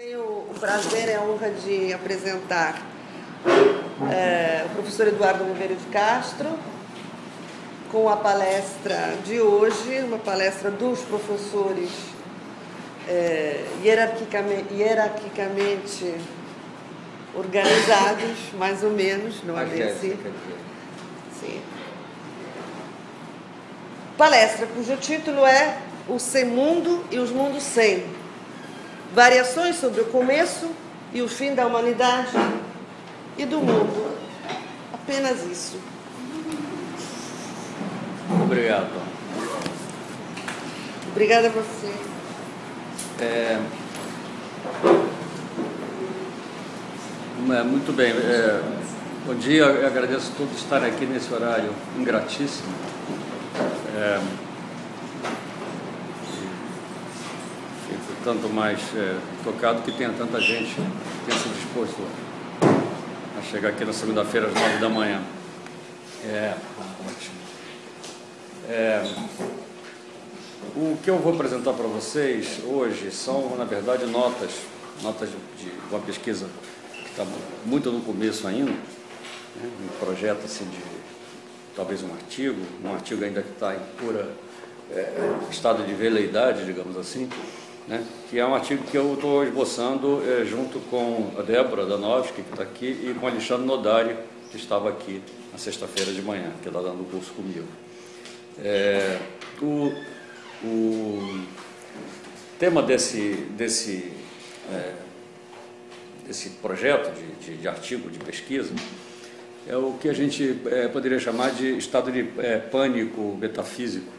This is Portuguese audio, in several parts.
Tenho o prazer e a honra de apresentar é, o professor Eduardo Oliveira de Castro com a palestra de hoje, uma palestra dos professores é, hierarquicamente, hierarquicamente organizados, mais ou menos, não é bem assim? Sim. Palestra cujo título é O Sem Mundo e os Mundos Sem variações sobre o começo e o fim da humanidade e do mundo. Apenas isso. Obrigado. Obrigada a você. É... Muito bem. É... Bom dia, eu agradeço a todos estarem aqui nesse horário ingratíssimo. É... tanto mais é, tocado que tenha tanta gente que tenha se disposto a chegar aqui na segunda-feira às nove da manhã. É. É, o que eu vou apresentar para vocês hoje são, na verdade, notas, notas de, de uma pesquisa que está muito no começo ainda, né, um projeto assim de talvez um artigo, um artigo ainda que está em pura é, estado de veleidade, digamos assim, né, que é um artigo que eu estou esboçando é, junto com a Débora Danovski, que está aqui, e com Alexandre Nodari, que estava aqui na sexta-feira de manhã, que está dando o curso comigo. É, o, o, tema desse, desse, é, desse projeto de, de, de, artigo, de pesquisa, é o que a gente é, poderia chamar de estado de é, pânico metafísico,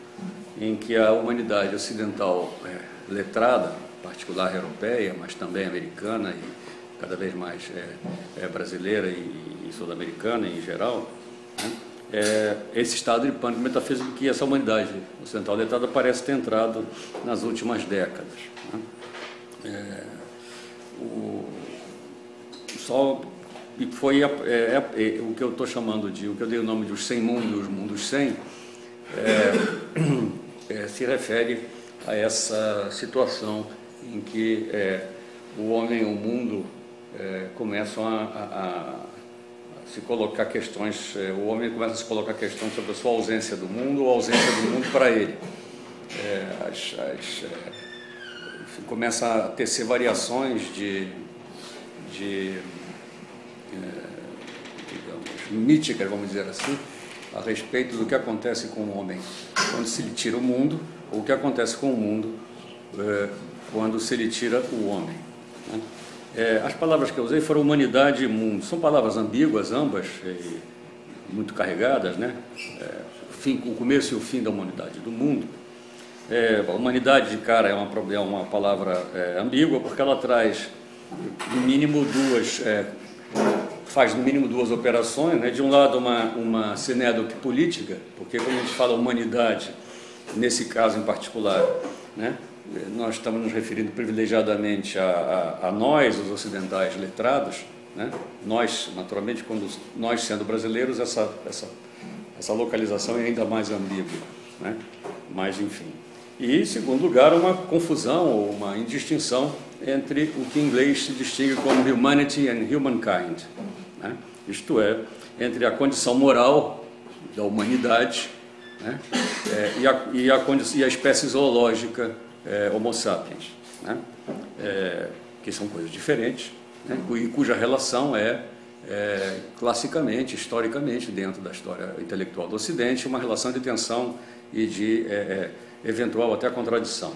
em que a humanidade ocidental é, letrada, particular europeia, mas também americana e cada vez mais é, é brasileira e, e sul-americana em geral, né? é, esse estado de pânico metafísico que essa humanidade ocidental letrada parece ter entrado nas últimas décadas. Né? É, o, só e foi é, é, é, o que eu estou chamando de, o que eu dei o nome de os 100 mundos, os mundos 100, é, se refere a essa situação em que é, o homem e o mundo é, começam a, a, a, se colocar questões, é, o homem começa a se colocar questões sobre a sua ausência do mundo ou a ausência do mundo para ele. É, as, as, é, começa a tecer variações de, de é, digamos, míticas, vamos dizer assim, a respeito do que acontece com o homem quando se lhe tira o mundo o que acontece com o mundo é, quando se lhe tira o homem. Né? É, as palavras que eu usei foram humanidade e mundo. São palavras ambíguas, ambas, muito carregadas, né? É, fim, o começo e o fim da humanidade, do mundo. É, a humanidade de cara é uma, é uma palavra ambígua porque ela traz no mínimo duas faz no mínimo duas operações, né? de um lado uma, uma sinédoque política, porque quando a gente fala humanidade, nesse caso em particular, né? nós estamos nos referindo privilegiadamente a, a, a nós, os ocidentais letrados, né? nós, naturalmente, quando nós sendo brasileiros, essa, essa, essa localização é ainda mais ambígua, né? mas enfim. E, em segundo lugar, uma confusão ou uma indistinção entre o que em inglês se distingue como humanity and humankind, né? isto é, entre a condição moral da humanidade né? É, e, a, e, a, e, a, espécie zoológica é, Homo sapiens, né? é, que são coisas diferentes, né? e cuja relação é, é, classicamente, historicamente, dentro da história intelectual do Ocidente, uma relação de tensão e de é, é, eventual até contradição.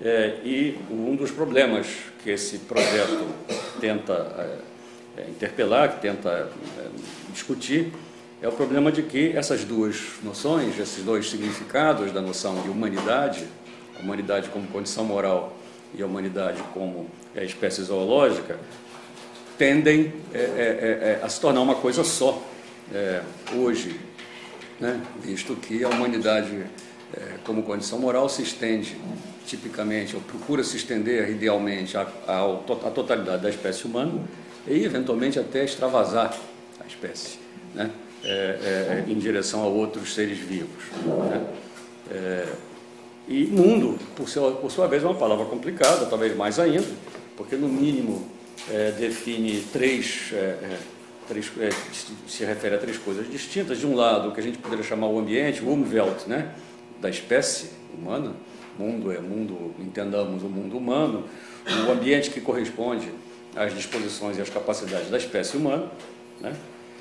Né? e um dos problemas que esse projeto tenta interpelar, que tenta discutir, é o problema de que essas duas noções, esses dois significados da noção de humanidade, a humanidade como condição moral e a humanidade como é, espécie zoológica, tendem é, é, é, é a se tornar uma coisa só é, hoje, né? visto que a humanidade como condição moral se estende tipicamente, ou procura se estender idealmente à, à totalidade da espécie humana e eventualmente até extravasar a espécie. Né? é, é, em direção a outros seres vivos. Né? É, e mundo, por sua, por sua vez, é uma palavra complicada, talvez mais ainda, porque no mínimo é, define três, é, é três é, se refere a três coisas distintas. De um lado, o que a gente poderia chamar o ambiente, o Umwelt, né, da espécie humana. Mundo é mundo, entendamos o mundo humano, o ambiente que corresponde às disposições e às capacidades da espécie humana. Né?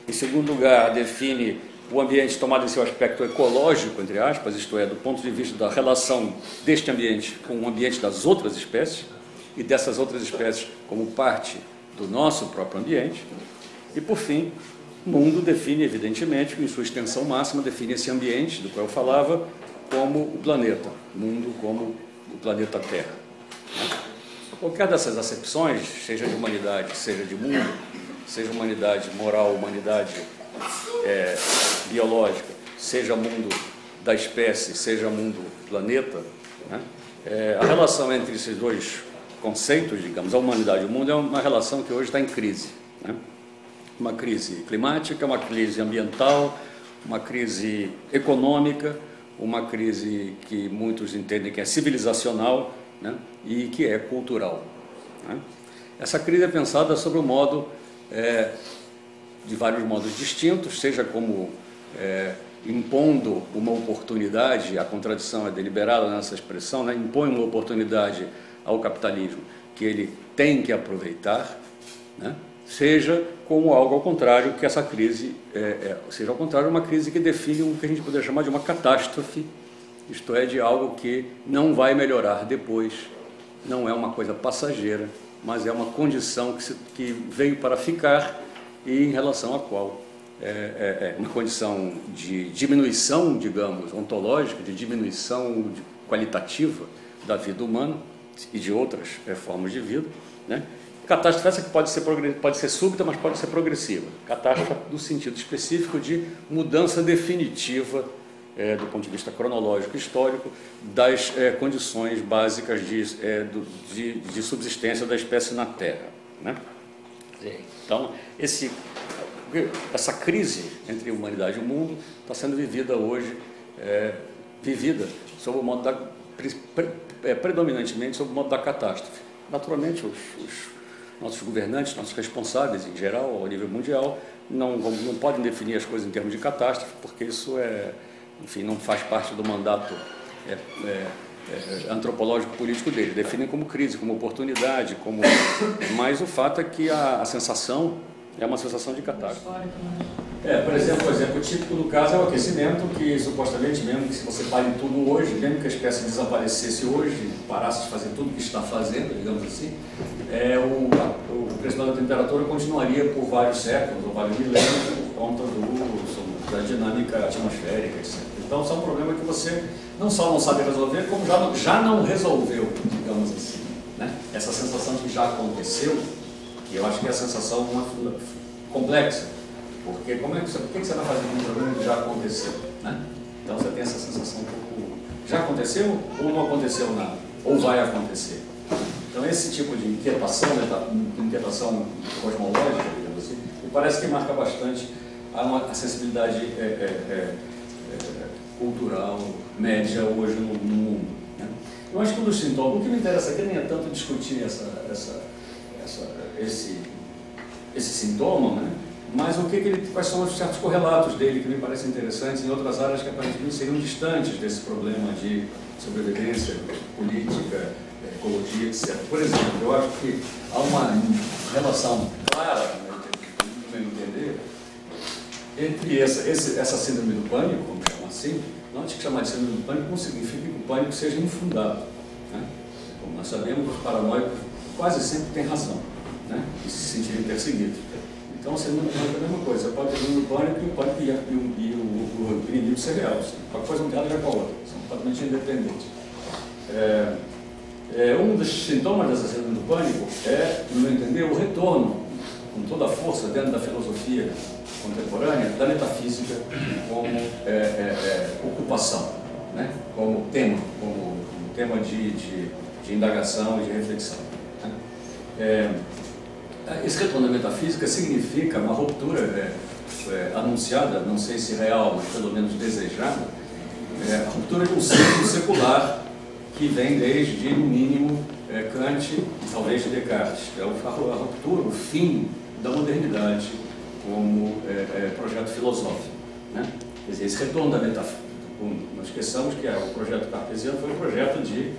Em segundo lugar, define o ambiente tomado em seu aspecto ecológico, entre aspas, isto é, do ponto de vista da relação deste ambiente com o ambiente das outras espécies e dessas outras espécies como parte do nosso próprio ambiente. E, por fim, mundo define, evidentemente, em sua extensão máxima, define esse ambiente do qual eu falava como o planeta, mundo como o planeta Terra. Qualquer dessas acepções, seja de humanidade, seja de mundo, seja humanidade moral, humanidade é, biológica, seja mundo da espécie, seja mundo planeta, né? é, a relação entre esses dois conceitos, digamos, a humanidade e o mundo, é uma relação que hoje está em crise. Né? Uma crise climática, uma crise ambiental, uma crise econômica, uma crise que muitos entendem que é civilizacional né? e que é cultural. Né? Essa crise é pensada sobre o modo é, de vários modos distintos, seja como é, impondo uma oportunidade, a contradição é deliberada nessa expressão, né? impõe uma oportunidade ao capitalismo que ele tem que aproveitar, né? Seja como algo ao contrário, que essa crise, é, é, seja ao contrário, uma crise que define o que a gente poderia chamar de uma catástrofe, isto é, de algo que não vai melhorar depois, não é uma coisa passageira, mas é uma condição que, se, que veio para ficar e em relação à qual é, é, é, uma condição de diminuição, digamos, ontológica, de diminuição qualitativa da vida humana e de outras é, formas de vida. Né? Catástrofe essa que pode ser, pode ser súbita, mas pode ser progressiva. Catástrofe no sentido específico de mudança definitiva é, do ponto de vista cronológico histórico, das é, condições básicas de, é, do, de, de, subsistência da espécie na Terra. Né? Então, esse, essa crise entre a humanidade e o mundo está sendo vivida hoje, é, vivida sob o modo da, é, predominantemente sob o modo da catástrofe. Naturalmente, os, os nossos governantes, nossos responsáveis em geral, ao nível mundial, não, não podem definir as coisas em termos de catástrofe, porque isso é enfim, não faz parte do mandato é, é, é, antropológico político dele. Definem como crise, como oportunidade, como. Mas o fato é que a, a sensação é uma sensação de catástrofe. É, por exemplo, o exemplo típico do caso é o aquecimento, que supostamente, mesmo que se você pare tudo hoje, mesmo que a espécie desaparecesse hoje, parasse de fazer tudo que está fazendo, digamos assim, é, o, o crescimento da temperatura continuaria por vários séculos ou vários milênios por conta do, da dinâmica atmosférica, etc. Então, são é um problema que você não só não sabe resolver, como já não, já não resolveu, digamos assim. Né? Essa sensação de que já aconteceu, que eu acho que é a sensação uma, complexa. Porque como é que você, por que você está fazendo um problema que já aconteceu? Né? Então você tem essa sensação um pouco. Já aconteceu ou não aconteceu nada? Ou vai acontecer? Então esse tipo de inquietação, né, inquietação cosmológica, digamos assim, me parece que marca bastante a, a sensibilidade é, é, é, é cultural, média hoje no mundo. Né? Eu acho que um dos sintomas, o que me interessa aqui nem é tanto discutir essa, essa, essa, esse, esse sintoma, né? mas o que, que ele, quais são os certos correlatos dele que me parecem interessantes em outras áreas que aparentemente seriam distantes desse problema de sobrevivência política, ecologia, etc. Por exemplo, eu acho que há uma relação clara, no meu entender, entre essa, esse, essa síndrome do pânico, vamos chamar assim, não que chamar de síndrome do pânico não significa que o pânico seja infundado. Né? Como nós sabemos, os paranoicos quase sempre têm razão né? e se sentirem perseguidos. Então, síndrome do pânico é a mesma coisa. Você pode ter do pânico e o pânico e, o, e o, o, inimigo ser real. Qualquer coisa não tem ver com a outra. São completamente independentes. É, é, um dos sintomas dessa síndrome do pânico é, no meu entender, o retorno com toda a força dentro da filosofia contemporânea da metafísica como é, é, é, ocupação, né? como tema, como, como tema de, de, de, indagação e de reflexão. Né? É, esse retorno da metafísica significa uma ruptura é, é, anunciada, não sei se real, mas pelo menos desejada, a ruptura de um ciclo secular que vem desde, no mínimo, é, Kant, talvez Descartes, é a ruptura, o fim da modernidade como é, é, projeto filosófico. Né? Quer dizer, esse retorno da metafísica. Não esqueçamos que o projeto cartesiano foi um projeto de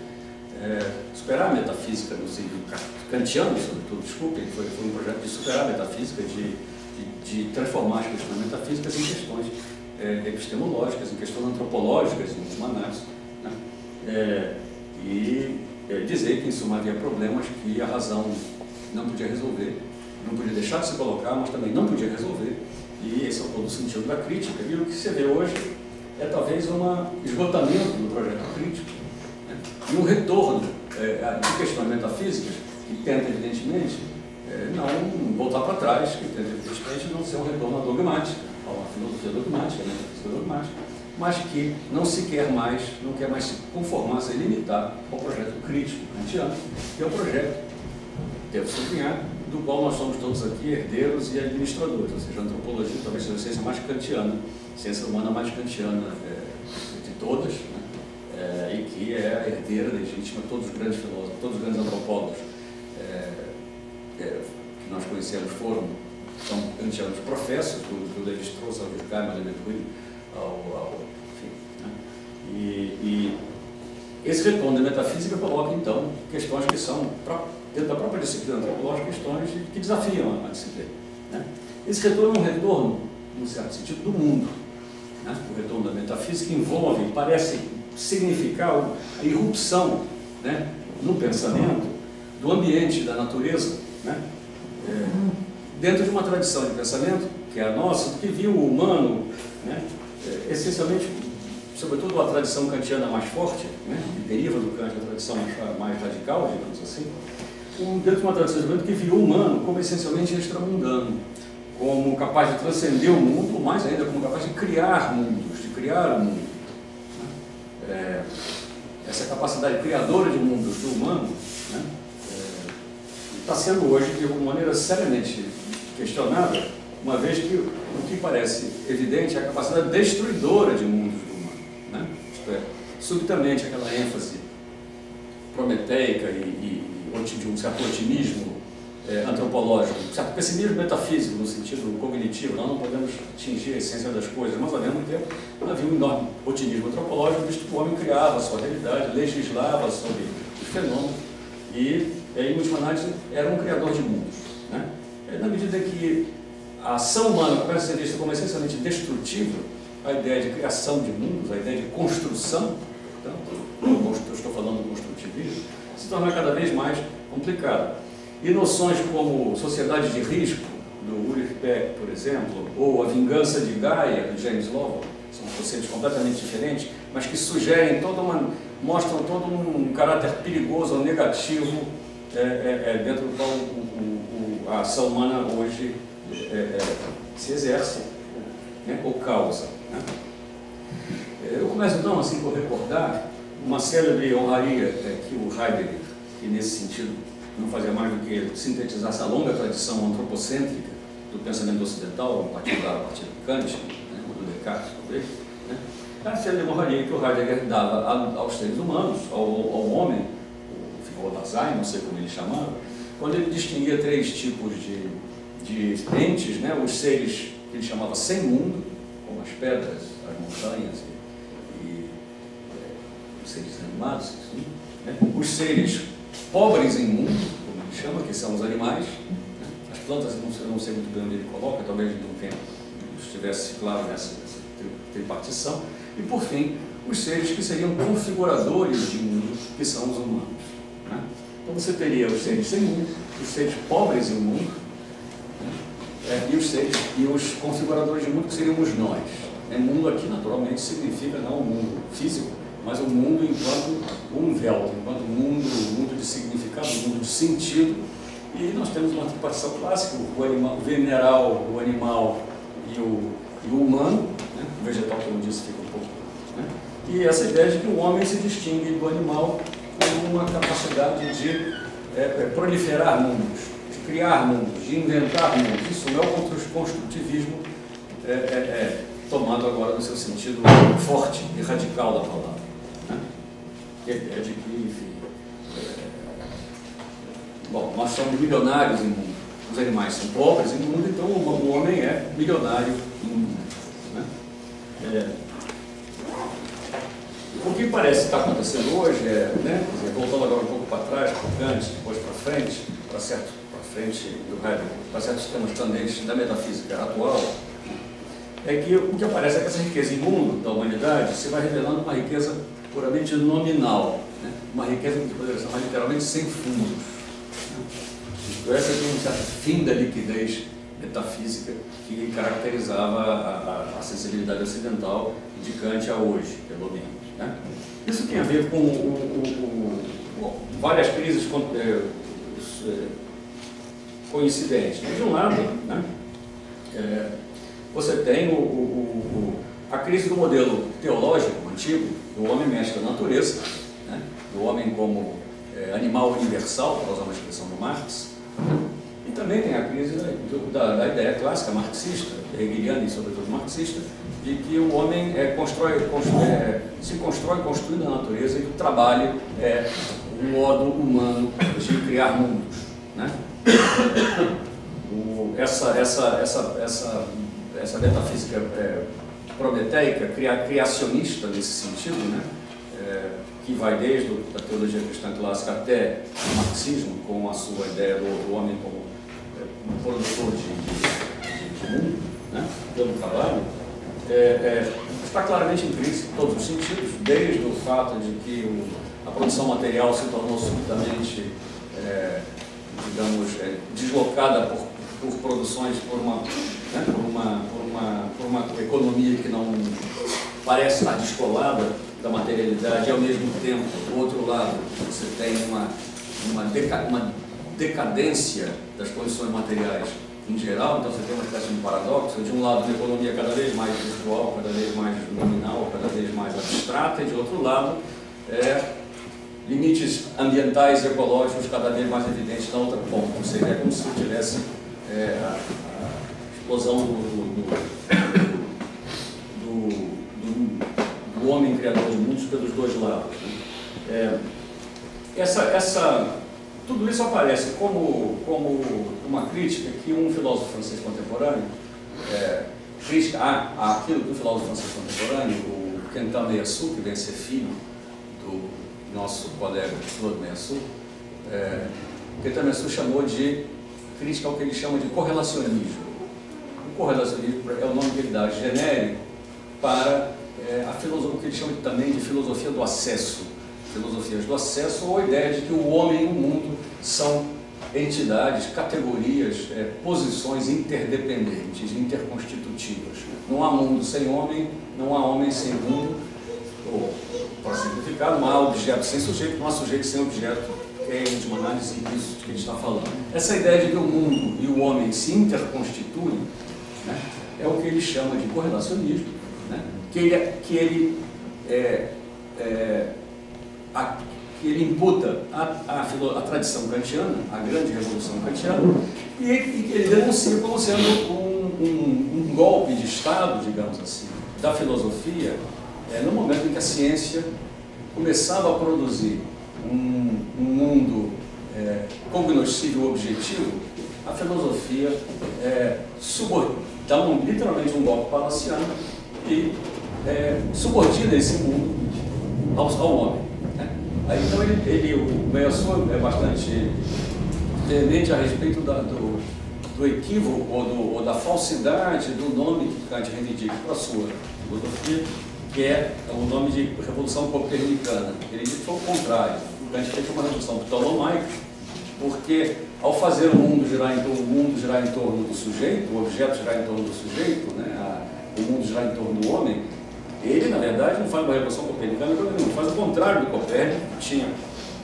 é, superar a metafísica no sentido kantiano, sobretudo, desculpe, foi, foi um projeto de superar a metafísica, de, de, de transformar as questões metafísicas em questões é, epistemológicas, em questões antropológicas, em última análise. Né? É, e é, dizer que, em suma, havia problemas que a razão não podia resolver, não podia deixar de se colocar, mas também não podia resolver. E esse é todo o sentido da crítica. E o que se vê hoje é talvez um esgotamento do projeto crítico? E um retorno é, de questões metafísicas que tenta, evidentemente, é, não voltar para trás, que tenta, evidentemente, não ser um retorno à dogmática, a uma filosofia dogmática, né? dogmática, mas que não se quer mais, não quer mais se conformar, se limitar ao projeto crítico kantiano, que é o projeto, devo sublinhar, do qual nós somos todos aqui herdeiros e administradores, ou seja, a antropologia talvez seja a ciência mais kantiana, ciência humana mais kantiana é, de todas, né? É, e que é a herdeira legítima de todos os grandes filósofos, todos os grandes antropólogos é, é que nós conhecemos foram, são kantianos professos, do, do Levi-Strauss ao Durkheim, ao Levi ao, ao enfim, né? e, e esse retorno da metafísica coloca, então, questões que são, dentro da própria disciplina antropológica, questões que desafiam a disciplina. Né? Esse retorno é um retorno, num certo sentido, do mundo. Né? O retorno da metafísica envolve, parece significar a irrupção né, no pensamento do ambiente, da natureza, né? É, dentro de uma tradição de pensamento, que é a nossa, que viu o humano, né, é, essencialmente sobretudo a tradição kantiana mais forte, né, que deriva do Kant, a tradição mais, mais radical, digamos assim, dentro de uma tradição que viu o humano como essencialmente extramundano, como capaz de transcender o mundo, mais ainda, como capaz de criar mundos, de criar o mundo. É, essa capacidade criadora de mundos do humano né, é, está sendo hoje, de alguma maneira, seriamente questionada, uma vez que o que parece evidente é a capacidade destruidora de mundos né? Isto é, subitamente aquela ênfase prometeica e, e, de um certo otimismo é, antropológico, um certo pessimismo metafísico no sentido cognitivo, nós não podemos atingir a essência das coisas, mas ao mesmo tempo havia um enorme otimismo antropológico, visto que o homem criava a sua realidade, legislava sobre os fenômenos e, em última análise, era um criador de mundos. Né? É, na medida que a ação humana começa a ser vista como essencialmente destrutiva, a ideia de criação de mundos, a ideia de construção, portanto, eu estou falando do construtivismo, se torna cada vez mais complicada. E noções como sociedade de risco, do Ulrich Beck, por exemplo, ou a vingança de Gaia, de James Lowell, são conceitos completamente diferentes, mas que sugerem toda uma, mostram todo um caráter perigoso ou negativo é, é, é dentro do qual o, o, a ação humana hoje é, é, se exerce né, ou causa. Né? Eu começo então assim por recordar uma célebre honraria é, que o Heidegger, que nesse sentido não fazia mais do que sintetizar essa longa tradição antropocêntrica do pensamento ocidental, a partir, da, a partir do Kant, né, ou do Descartes talvez, né, a célebre honraria que o Heidegger dava aos seres humanos, ao, ao homem, o Dasein, não sei como ele chamava, quando ele distinguia três tipos de, de entes, né, os seres que ele chamava sem mundo, como as pedras, as montanhas e, e é, os seres animados, assim, né? os seres pobres em mundo, como ele chama, que são os animais, né? as plantas, não não sei muito bem onde ele coloca, talvez não tenha, estivesse claro nessa, nessa tripartição, e por fim, os seres que seriam configuradores de mundo, que são os humanos. Né? Então você teria os seres sem mundo, os seres pobres em mundo, é, e os seres e os configuradores de mundo que seríamos nós. É, mundo aqui naturalmente significa não o mundo físico, mas o mundo enquanto um véu, enquanto mundo, mundo de significado, mundo de sentido. E nós temos uma tripartição clássica, o, animal, o veneral, o animal e o, e o humano, né? o vegetal, como disse, fica um pouco. Né? E essa ideia de que o homem se distingue do animal com uma capacidade de é, é proliferar mundos criar mundos, de inventar mundos. Isso não é o construtivismo é, é, é, tomado agora no seu sentido forte e radical da palavra. Que é que, enfim, é, bom, nós somos milionários em mundo, os animais são pobres em mundo, então o homem é milionário em mundo. Né? É, o que parece estar acontecendo hoje é, né, voltando agora um pouco para trás, para Kant, depois para frente, para certo, para frente do Heidegger, para certos temas tendentes da metafísica atual, é que o que aparece é que essa riqueza imundo da humanidade se vai revelando uma riqueza puramente nominal, né? uma riqueza que poderia ser literalmente sem? Então, essa é um certo fim da liquidez metafísica que caracterizava a, a, a sensibilidade ocidental de Kant a hoje, pelo menos. Né? Isso tem a ver com o, o, o, várias crises é, é, coincidentes. De um lado, né, é, você tem a crise do modelo teológico antigo, do homem mestre da natureza, né, do homem como é, animal universal, para usar uma expressão do Marx, e também tem a crise da, da ideia clássica marxista, hegeliana e sobretudo marxista, de que o homem é, constrói, constrói é, se constrói construindo a natureza e o trabalho é um modo humano de criar mundos. Né? O, essa, essa, essa, essa, essa metafísica prometeica, cria, criacionista nesse sentido, né? É, que vai desde a teologia cristã clássica até o marxismo, com a sua ideia do, homem como é, produtor de, de, de mundo, né? pelo trabalho, é, é, está claramente em crise em todos os sentidos, desde o fato de que o, a produção material se tornou subitamente, é, digamos, é, deslocada por, por produções, por uma, né, por, uma, por, uma, por uma economia que não parece estar descolada da materialidade e ao mesmo tempo, do outro lado, você tem uma, uma, deca, uma decadência das condições materiais em geral, então você tem uma espécie de paradoxo, de um lado uma economia cada vez mais virtual, cada vez mais nominal, cada vez mais abstrata, e de outro lado é, limites ambientais e ecológicos cada vez mais evidentes. Na outra ponta, ou seja, é como se tivesse é, a, a, explosão do, do, do, do, do homem criador de mundos pelos dois lados. Né? É, essa, essa tudo isso aparece como, como uma crítica que um filósofo francês contemporâneo, é, crítica a, aquilo que o filósofo francês contemporâneo, o Quentin Meillassoux, que vem ser filho do nosso colega Claude Meillassoux, é, Quentin Meillassoux chamou de crítica ao que ele chama de correlacionismo. O correlacionismo é o nome que ele dá genérico para é, a filosofia, o que ele chama também de filosofia do acesso filosofias do acesso ou a ideia de que o homem e o mundo são entidades, categorias, é, posições interdependentes, interconstitutivas. Não há mundo sem homem, não há homem sem mundo, ou, para simplificar, não há objeto sem sujeito, não há sujeito sem objeto, que é, em última análise, isso que a gente está falando. Essa ideia de que o mundo e o homem se interconstituem né, é o que ele chama de correlacionismo, né, que ele, que ele é, é, a, que ele imputa a, tradição kantiana, a grande revolução kantiana, e ele, ele denuncia como sendo um, um, um, golpe de Estado, digamos assim, da filosofia, é, no momento em que a ciência começava a produzir um, um mundo é, cognoscível objetivo, a filosofia é, dá um, literalmente um golpe palaciano e é, subordina esse mundo ao, ao homem. Aí, então ele, ele o Meilson é bastante temente a respeito da, do, do equívoco ou, do, ou, da falsidade do nome que Kant reivindica para a sua filosofia, que é o nome de Revolução Copernicana. Ele disse que foi o contrário. O Kant fez uma revolução ptolomaica, porque ao fazer o mundo girar em torno, o mundo girar em torno do sujeito, o objeto girar em torno do sujeito, né, a, o mundo girar em torno do homem, ele, na verdade, não faz uma revolução copernicana, não faz o contrário do Copérnico, que tinha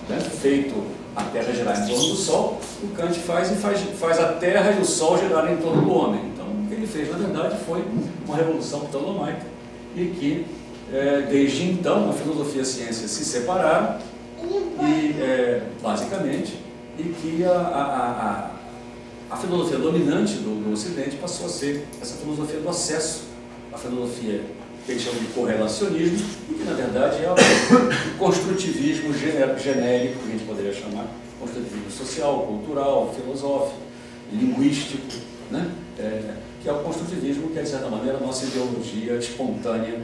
né, feito a Terra girar em torno do Sol, o Kant faz e faz, faz a Terra e o Sol girarem em torno do homem. Então, o que ele fez, na verdade, foi uma revolução ptolomaica e que, é, desde então, a filosofia e a ciência se separaram, e, é, basicamente, e que a, a, a, a filosofia dominante do, do Ocidente passou a ser essa filosofia do acesso, a filosofia que eles chamam de correlacionismo, e que na verdade é o construtivismo genérico, que a gente poderia chamar, construtivismo social, cultural, filosófico, linguístico, né? É, que é o construtivismo, que é, de certa maneira, a nossa ideologia espontânea,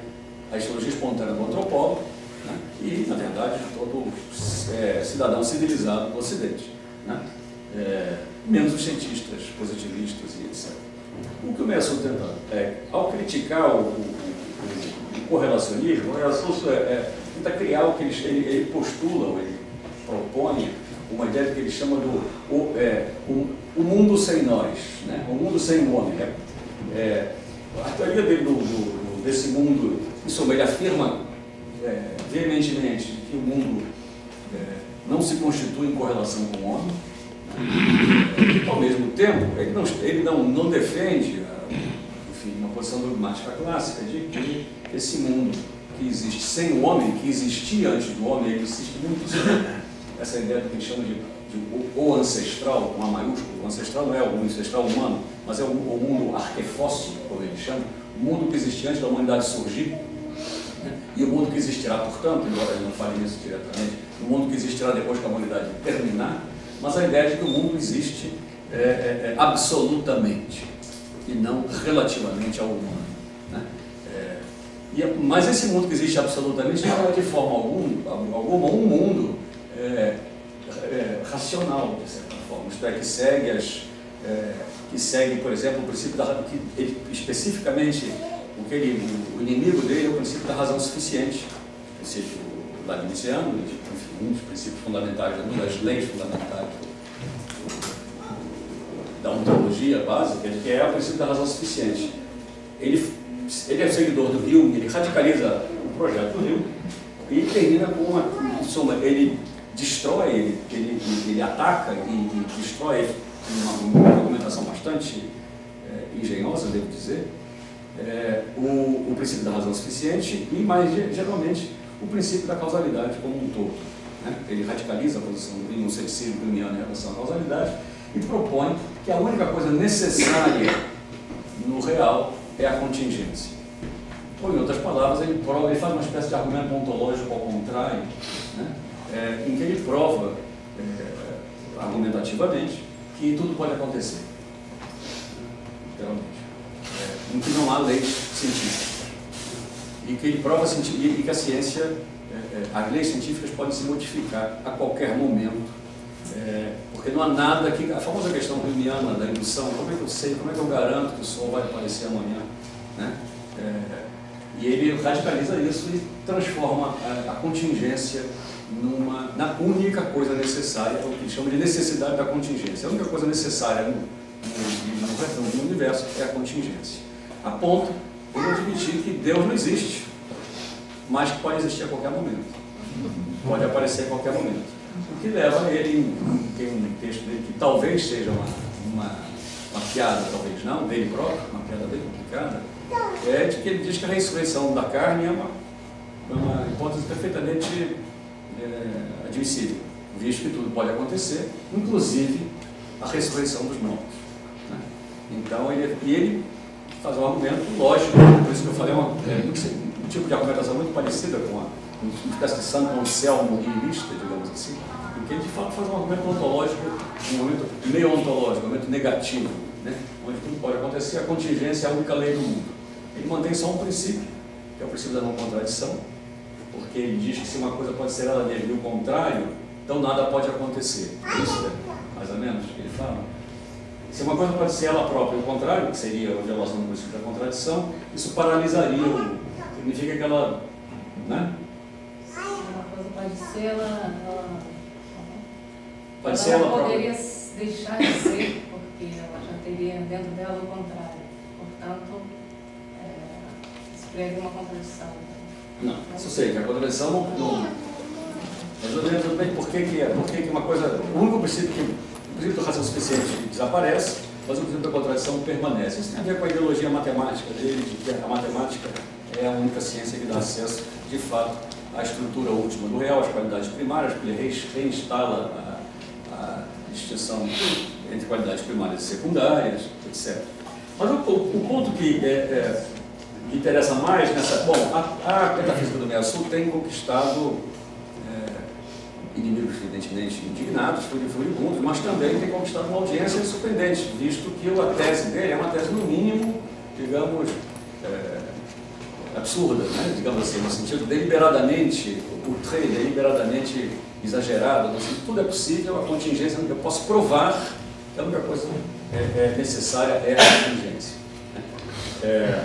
a ideologia espontânea do antropólogo, né? e, na verdade, de todo é, cidadão civilizado do Ocidente. Né? É, menos os cientistas positivistas e etc. O que o Messon tenta, é, ao criticar o, o, o, o correlacionismo, é, é, tenta criar o que ele, ele, ele postula, ou ele propõe, uma ideia que ele chama do o, é, o, mundo sem nós, né? o mundo sem o homem. É, é, a teoria dele do, do, desse mundo, suma, ele afirma é, veementemente que o mundo é, não se constitui em correlação com o homem, né? ao mesmo tempo, ele não, ele não, não defende a, enfim, uma posição dogmática clássica de que esse mundo que existe sem o homem, que existia antes do homem, ele existe muito essa ideia do que ele chama de o ancestral, com A maiúsculo. O ancestral não é o ancestral humano, mas é o, mundo arquefóssil, como ele chama, o mundo que existia antes da humanidade surgir, né? e o mundo que existirá, portanto, embora ele não fale isso diretamente, o mundo que existirá depois que a humanidade terminar, mas a ideia de que o mundo existe é, é, é absolutamente e não relativamente ao humano. Né? É, e, mas esse mundo que existe absolutamente não é de forma alguma, alguma um mundo é, racional, de certa forma, isto é, que segue, as, é, que segue por exemplo, o princípio da que especificamente o, que ele, o inimigo dele é o princípio da razão suficiente, o princípio leibniziano, enfim, um dos princípios fundamentais, uma das leis fundamentais da ontologia básica, que é o princípio da razão suficiente. Ele, ele é seguidor do Rio, ele radicaliza o projeto do Rio e termina com uma, em suma, ele destrói, ele, ele, ele ataca e, e destrói uma, uma argumentação bastante é, engenhosa, devo dizer, é, o, o, princípio da razão suficiente e, mais geralmente, o princípio da causalidade como um todo. Né? Ele radicaliza a posição do ceticismo pliniano em relação à causalidade e propõe que a única coisa necessária no real é a contingência. Ou, em outras palavras, ele, prova, ele faz uma espécie de argumento ontológico ao contrário, né? É, em que ele prova é, argumentativamente que tudo pode acontecer. Literalmente. É, em que não há leis científicas. E que ele prova e que a ciência, é, é, as leis científicas podem se modificar a qualquer momento. É, porque não há nada que. A famosa questão rimiana da indução, como é que eu sei, como é que eu garanto que o sol vai aparecer amanhã? Né? e ele radicaliza isso e transforma a, a contingência numa, na única coisa necessária, o que chama de necessidade da contingência. A única coisa necessária no, no, no, no universo é a contingência. A ponto de admitir que Deus não existe, mas que pode existir a qualquer momento. Pode aparecer a qualquer momento. O que leva ele, tem um texto dele que talvez seja uma, uma, uma piada, talvez não, dele próprio, uma piada bem complicada, é de que ele diz que a ressurreição da carne é uma, é uma hipótese perfeitamente é, admissível, visto que tudo pode acontecer, inclusive a ressurreição dos mortos. Né? Então, ele, ele faz um argumento lógico, por isso que eu falei, uma, é, um tipo de argumentação muito parecida com a espécie de Santo Anselmo nihilista, digamos assim, porque ele de fato faz um argumento ontológico, um momento meio ontológico, um momento negativo, né? onde tudo pode acontecer, a contingência é a única lei do mundo. Ele mantém só um princípio, que é o princípio da não contradição, porque ele diz que se uma coisa pode ser ela mesma e o contrário, então nada pode acontecer. Isso é mais ou menos o que ele fala. Se uma coisa pode ser ela própria e o contrário, que seria a violação do princípio da contradição, isso paralisaria o. Significa que ela. Né? Uma coisa pode ser ela. ela pode ser ela própria. poderia deixar de ser, porque ela já teria dentro dela o contrário. Portanto, é, isso prega uma contradição. Não, que a contradição não. não mas eu lembro bem por que, é, por que, uma coisa. O único princípio que. O princípio do razão suficiente desaparece, mas o princípio da contradição permanece. Isso tem a ver com a ideologia matemática dele, de que a matemática é a única ciência que dá acesso, de fato, à estrutura última do real, às qualidades primárias, porque ele reinstala a, a distinção entre qualidades primárias e secundárias, etc. Mas o, o ponto que é, é interessa mais nessa. Bom, a, a metafísica do Meia Sul tem conquistado é, inimigos evidentemente indignados, furibundos, mas também tem conquistado uma audiência surpreendente, visto que a tese dele é uma tese, no mínimo, digamos, é, absurda, né? digamos assim, no sentido deliberadamente, o trem deliberadamente exagerado, no sentido tudo é possível, a contingência, eu posso provar que a única coisa é, é necessária é a contingência. É,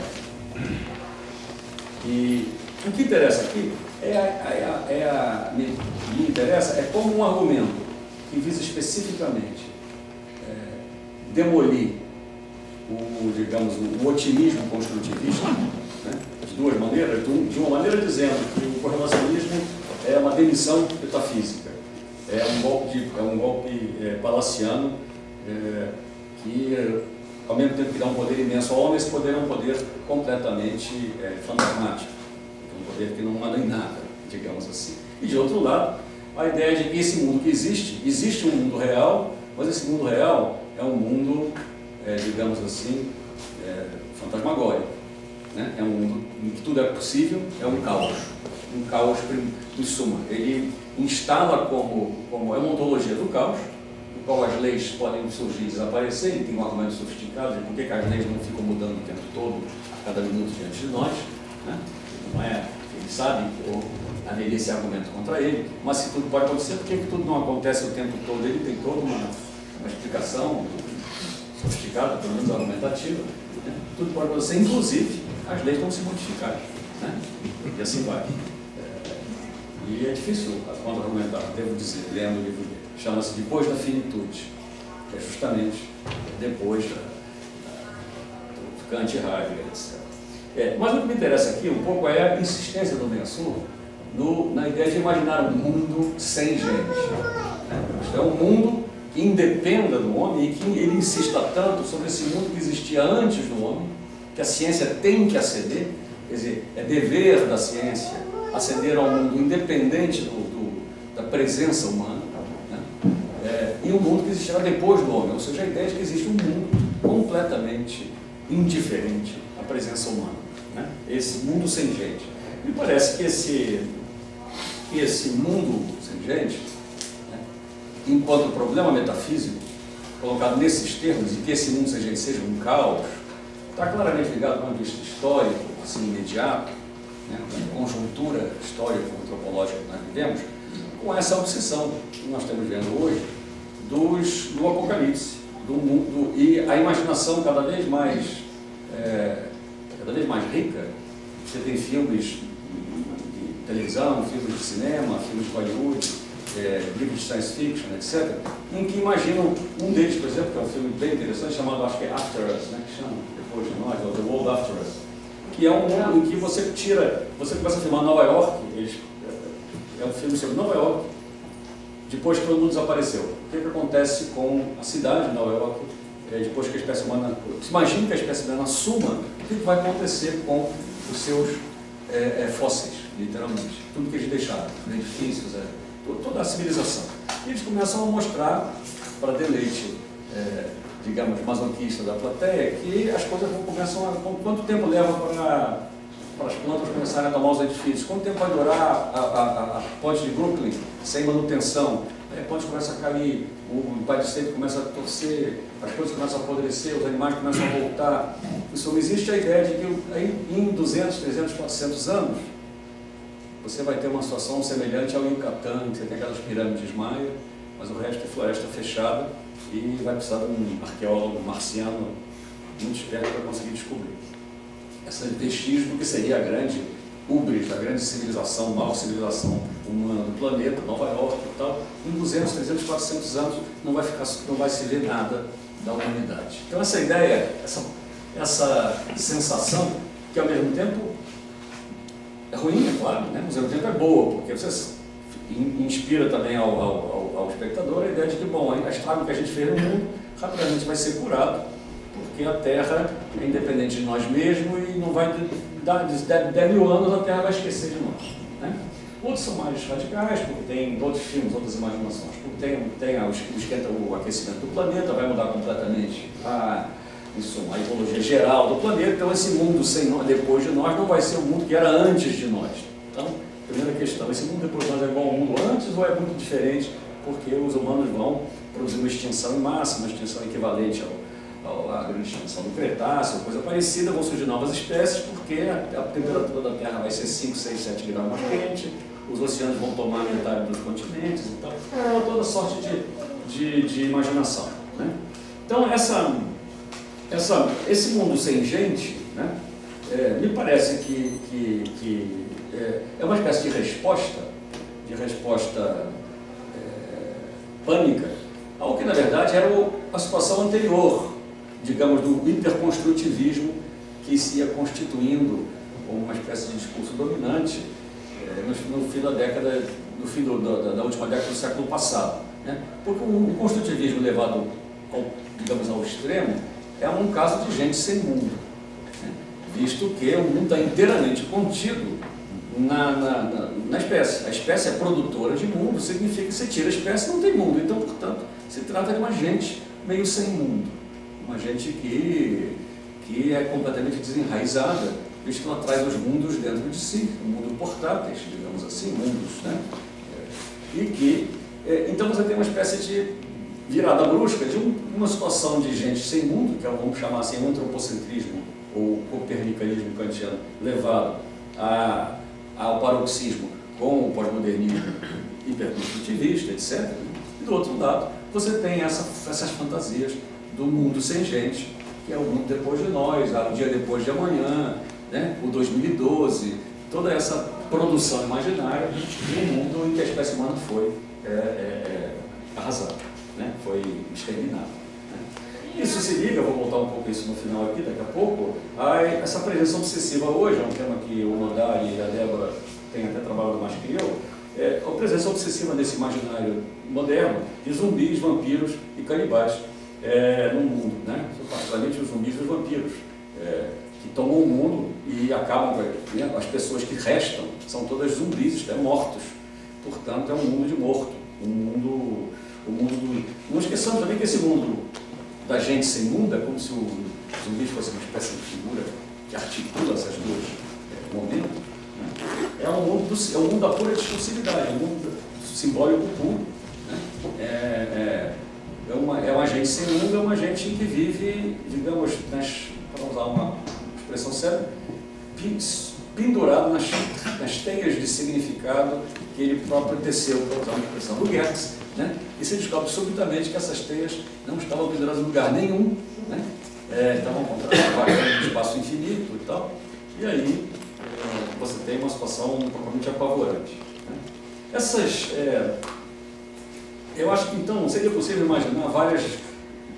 e o que interessa aqui é é a, é a me, me, interessa é como um argumento que visa especificamente é, demolir o, digamos, o otimismo construtivista, né, de duas maneiras, de uma maneira dizendo que o correlacionismo é uma demissão metafísica, é um golpe, de, é um golpe é, palaciano é, que, ao mesmo tempo que dá um poder imenso ao homem, esse poder é um poder completamente é, fantasmático poder que não manda em nada, digamos assim. E de outro lado, a ideia de que esse mundo que existe, existe um mundo real, mas esse mundo real é um mundo, é, digamos assim, é, fantasmagórico. Né? É um mundo em que tudo é possível, é um caos. Um caos, em suma, ele instala como, como é uma ontologia do caos, qual as leis podem surgir e desaparecer, ele tem um argumento sofisticado de por que as leis não ficam mudando o tempo todo, a cada minuto diante de nós. Né? Não é sabe, ou haveria esse argumento contra ele, mas se tudo pode acontecer, por que tudo não acontece o tempo todo? Ele tem toda uma, uma explicação sofisticada, pelo menos argumentativa. Né? Tudo pode acontecer, inclusive as leis vão se modificar. Né? E assim vai. É, e é difícil contra-argumentar, devo dizer, lendo o livro dele. Chama-se Depois da Finitude, que é justamente depois da, do Kant e Heidegger, etc. É, mas o que me interessa aqui um pouco é a insistência do Mensur no, na ideia de imaginar um mundo sem gente. Né? É um mundo que independa do homem e que ele insista tanto sobre esse mundo que existia antes do homem, que a ciência tem que aceder, quer dizer, é dever da ciência aceder a um mundo independente do, do, da presença humana, e um mundo que existirá depois do homem, ou seja, a ideia de que existe um mundo completamente indiferente à presença humana né? esse mundo sem gente. Me parece que esse, que esse mundo sem gente, né? enquanto problema metafísico, colocado nesses termos, e que esse mundo sem gente seja um caos, está claramente ligado com um vista histórico, assim, imediato, né? com a conjuntura histórica antropológica que nós vivemos, com essa obsessão que nós estamos vendo hoje dos, do apocalipse, do mundo, e a imaginação cada vez mais é, cada vez mais rica. Você tem filmes de televisão, filmes de cinema, filmes de Hollywood, é, livros de science fiction, etc., em que imaginam um deles, por exemplo, que é um filme bem interessante, chamado, acho que é After Us, né, que chama, depois de nós, The World After Us, que é um mundo em que você tira, você começa a filmar Nova York, eles, é um filme sobre Nova York, depois que todo mundo desapareceu. O que, que acontece com a cidade de Nova York é, depois que a espécie humana, imagine que a espécie humana suma, o que vai acontecer com os seus é, é, fósseis, literalmente. Tudo que eles deixaram, edifícios, é, toda a civilização. E eles começam a mostrar, para deleite, é, digamos, masoquista da plateia, que as coisas vão, começam a. Quanto tempo leva para para as plantas começarem a tomar os edifícios? Quanto tempo vai durar a, a, a, a ponte de Brooklyn sem manutenção? É, a ponte começa a cair, o pai de sempre começa a torcer, as coisas começam a apodrecer, os animais começam a voltar. Isso não existe a ideia de que em 200, 300, 400 anos você vai ter uma situação semelhante ao Yucatán, que você tem aquelas pirâmides maia, mas o resto é floresta fechada e vai precisar de um arqueólogo marciano muito esperto para conseguir descobrir. Esse vestígio do que seria a grande ubris, a grande civilização, nova civilização humana do planeta, Nova York e tal, em 200, 300, 400 anos não vai, ficar, não vai se ver nada da humanidade. Então essa ideia, essa, essa sensação, que ao mesmo tempo é ruim, é claro, né? mas ao mesmo tempo é boa, porque você inspira também ao, ao, ao espectador a ideia de que, bom, a estrago que a gente fez no mundo rapidamente vai ser curado, porque a Terra é independente de nós mesmos e não vai dar 10 mil anos a Terra vai esquecer de nós. Né? Outros são mais radicais, porque tem outros filmes, outras imaginações, porque tem, tem o, esquenta, o aquecimento do planeta, vai mudar completamente a, isso, a ecologia geral do planeta. Então, esse mundo sem nós, depois de nós não vai ser o mundo que era antes de nós. Então, primeira questão. Esse mundo depois de nós é igual ao mundo antes ou é muito diferente? Porque os humanos vão produzir uma extinção em massa, uma extinção equivalente ao, à grande extinção do Cretáceo, coisa parecida, vão surgir novas espécies, porque a, a temperatura da Terra vai ser 5, 6, 7 graus mais quente, os oceanos vão tomar metade dos continentes e tal. É toda sorte de, de, de imaginação. Né? Então, essa, essa, esse mundo sem gente, né, é, me parece que, que, que é, é, uma espécie de resposta, de resposta é, pânica, ao que na verdade era o, a situação anterior, digamos, do hiperconstrutivismo que se ia constituindo como uma espécie de discurso dominante é, no, fim da década, no fim do, da, da, última década do século passado. Né? Porque o, o construtivismo levado, ao, digamos, ao extremo é um caso de gente sem mundo, né? visto que o mundo está inteiramente contido na, na, na, na, espécie. A espécie é produtora de mundo, significa que você tira a espécie não tem mundo. Então, portanto, se trata de uma gente meio sem mundo. Uma gente que, que é completamente desenraizada, visto que ela traz os mundos dentro de si, um mundo portáteis, digamos assim, mundos. Né? E que, é, então você tem uma espécie de virada brusca de um, uma situação de gente sem mundo, que é, vamos chamar assim, antropocentrismo ou copernicanismo kantiano, levado a ao paroxismo com o pós-modernismo hiperconstrutivista, etc. E do outro lado, você tem essa, essas fantasias do mundo sem gente, que é o mundo depois de nós, o dia depois de amanhã, né? o 2012, toda essa produção imaginária de um mundo em que a espécie humana foi é, é, é, arrasada, né? foi exterminada. Isso se liga, vou voltar um pouco isso no final aqui, daqui a pouco, a essa presença obsessiva hoje, é um tema que o Nodar e a Débora têm até trabalhado mais que eu, é a presença obsessiva nesse imaginário moderno de zumbis, vampiros e canibais é, no mundo, né? particularmente os zumbis e os vampiros, é, que tomam o mundo e acabam com ele. Né? As pessoas que restam são todas zumbis, até mortos. Portanto, é um mundo de morto, um mundo, um mundo. Não esqueçamos também que esse mundo da gente sem mundo, é como se o zumbi fosse uma espécie de figura que articula essas duas é, momentos. Né? É, um mundo do, é um mundo da pura discursividade, é um mundo simbólico puro. Né? É, gente sem mundo, é uma gente que vive, digamos, nas, para usar uma expressão séria, pendurado nas, nas teias de significado que ele próprio teceu, para usar uma expressão do Goethe, né? E se descobre subitamente que essas teias não estavam penduradas em lugar nenhum, né? é, estavam vagando no espaço infinito e tal. E aí é, você tem uma situação propriamente apavorante. Né? Essas. É, eu acho que então seria possível imaginar várias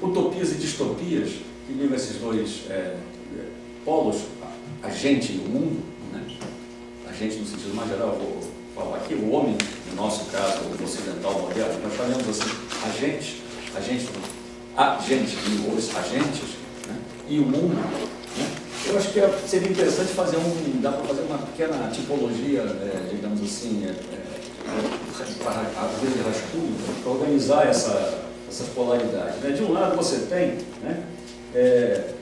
utopias e distopias que ligam esses dois é, polos, a gente e o mundo, né? a gente no sentido mais geral, vou falar aqui, o homem no nosso caso, o ocidental moderno, nós chamamos assim, agente, agente, agente e os agentes, né? e o mundo. Né? Eu acho que é, seria interessante fazer um, dá para fazer uma pequena tipologia, é, digamos assim, é, é, para a de rascunho, para organizar essa, essas polaridades. Né? De um lado você tem né, é,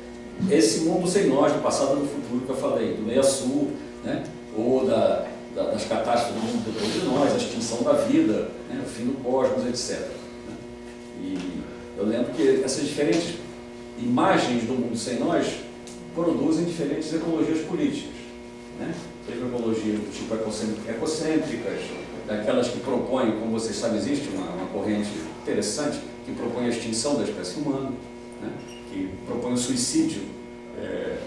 esse mundo sem nós, do passado e do futuro que eu falei, do meia sul, né, ou da, das catástrofes do mundo depois de nós, a extinção da vida, né, o fim do cosmos, etc. Né. E eu lembro que essas diferentes imagens do mundo sem nós produzem diferentes ecologias políticas. Né? Ecologias do tipo ecocêntricas, daquelas que propõem, como vocês sabem, existe uma, uma corrente interessante que propõe a extinção da espécie humana, né? que propõe o suicídio é,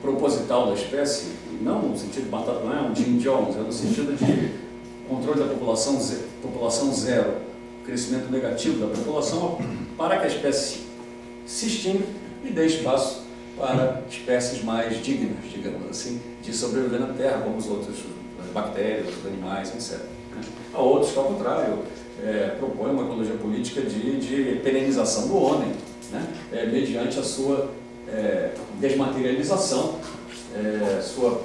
proposital da espécie não no sentido de matar, não é um Jim Jones, é no sentido de controle da população, população zero, crescimento negativo da população, para que a espécie se extinga e dê espaço para espécies mais dignas, digamos assim, de sobreviver na Terra, como os outros, as bactérias, os animais, etc. Há outros que, ao contrário, é, propõem uma ecologia política de, de perenização do homem, né? é, mediante a sua é, desmaterialização é, sua,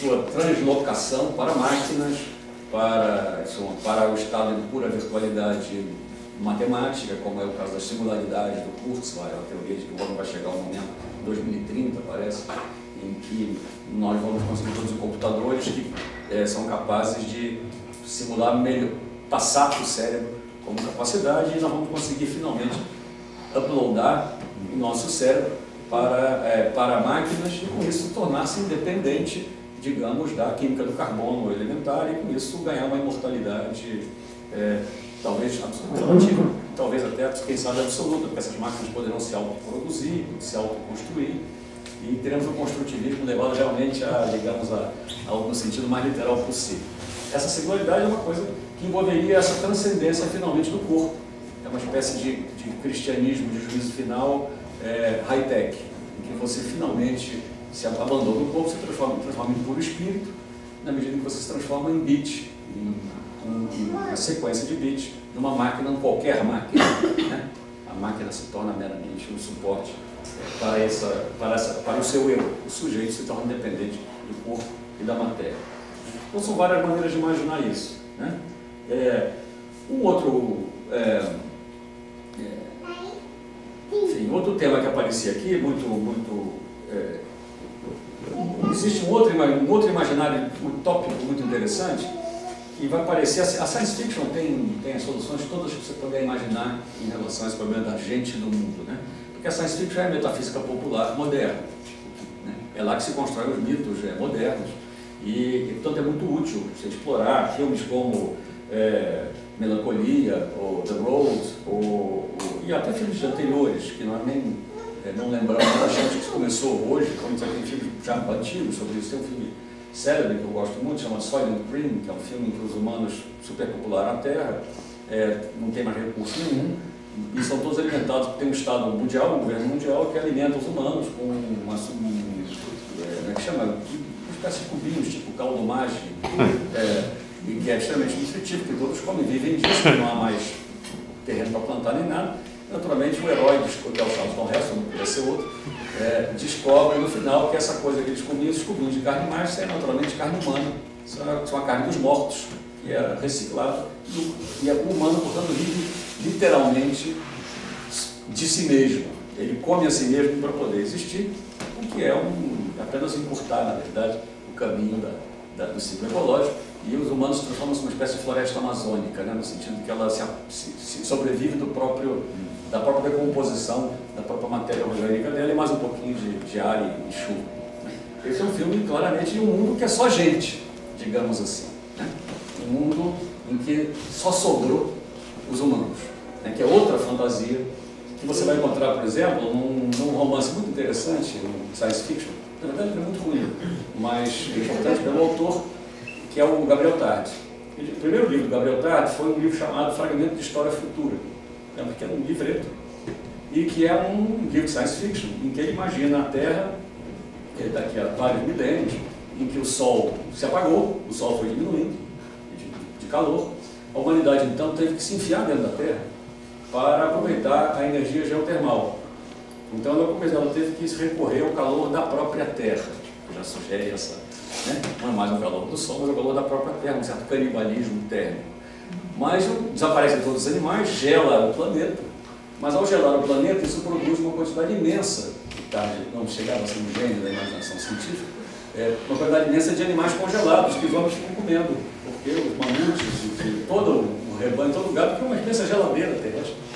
sua translocação para máquinas, para, para o estado de pura virtualidade matemática, como é o caso das singularidades do Kurzweil, a teoria de que o homem vai chegar um momento, em 2030 parece, em que nós vamos conseguir produzir computadores que é, são capazes de simular melhor, passar para o cérebro como capacidade e nós vamos conseguir finalmente uploadar o nosso cérebro para, é, para máquinas e com isso tornar-se independente, digamos, da química do carbono elementar e com isso ganhar uma imortalidade é, talvez relativa, talvez até, quem sabe, absoluta, porque essas máquinas poderão se autoproduzir, se autoconstruir e teremos o construtivismo levado realmente a, digamos, a, a, no sentido mais literal possível. Essa singularidade é uma coisa que envolveria essa transcendência finalmente do corpo. É uma espécie de, de cristianismo de juízo final é, high-tech, em que você finalmente se abandona do corpo, se transforma, transforma em puro espírito, na medida em que você se transforma em bit, em, em uma sequência de bits, numa máquina, qualquer máquina. Né? A máquina se torna meramente um suporte para, essa, para, essa, para o seu eu. O sujeito se torna independente do corpo e da matéria. Então são várias maneiras de imaginar isso. Né? É, um outro, é, é, enfim, outro tema que aparecia aqui, muito, muito é, existe um outro, um outro imaginário utópico muito interessante, que vai aparecer, a science fiction tem, tem as soluções todas que você puder imaginar em relação a esse problema da gente do mundo. Né? Porque a science fiction é a metafísica popular moderna. Né? É lá que se constroem os mitos é, modernos. E, portanto, é muito útil você explorar filmes como é, Melancolia, ou The Road, ou, e até filmes anteriores, que nós nem é, não lembramos, achamos que começou hoje, como tem filmes já antigos sobre isso. Tem um filme célebre que eu gosto muito, chamado Soylent Green, que é um filme em que os humanos superpopularam a Terra, é, não tem mais recurso nenhum, e são todos alimentados, tem um Estado mundial, um governo mundial, que alimenta os humanos com uma, um, é, é, que chama, cubinhos, tipo caldo mágico, é, que é extremamente nutritivo, que todos comem, vivem disso, não há mais terreno para plantar nem nada. Naturalmente, o herói, que é o Charlton Heston, não podia ser outro, é, descobre no final que essa coisa que eles comiam, esses cubinhos de carne mágica, é naturalmente carne humana, são a carne dos mortos, que é reciclada, e, o humano, portanto, vive literalmente de si mesmo. Ele come a si mesmo para poder existir, o que é um, apenas encurtar, na verdade, caminho da, da, do ciclo ecológico. E os humanos transformam-se numa espécie de floresta amazônica, né, no sentido que ela se, se, sobrevive do próprio, da própria decomposição da própria matéria orgânica dela e mais um pouquinho de, de ar e, e chuva. Né. Esse é um filme claramente de um mundo que é só gente, digamos assim. Né? Um mundo em que só sobrou os humanos né, que é outra fantasia, que você vai encontrar, por exemplo, num, num romance muito interessante, um science fiction, na verdade é muito ruim, mas é importante pelo autor, que é o Gabriel Tarde. O primeiro livro do Gabriel Tarde foi um livro chamado Fragmento de História Futura, é um livreto, e que é um livro de science fiction, em que ele imagina a Terra, daqui a vários milênios, em que o Sol se apagou, o Sol foi diminuindo de, de calor, a humanidade então teve que se enfiar dentro da Terra para aproveitar a energia geotermal. Então ela, ela teve que recorrer ao calor da própria Terra, que já sugere essa, né? não é mais o calor do Sol, mas o calor da própria Terra, um certo canibalismo térmico. Mas desaparecem todos os animais, gela o planeta, mas ao gelar o planeta isso produz uma quantidade imensa, que tarde não chegava a ser um gênio da imaginação científica, é, uma quantidade imensa de animais congelados que os homens ficam comendo, porque os mamutes, todo o rebanho, todo lugar, porque é uma imensa geladeira terrestre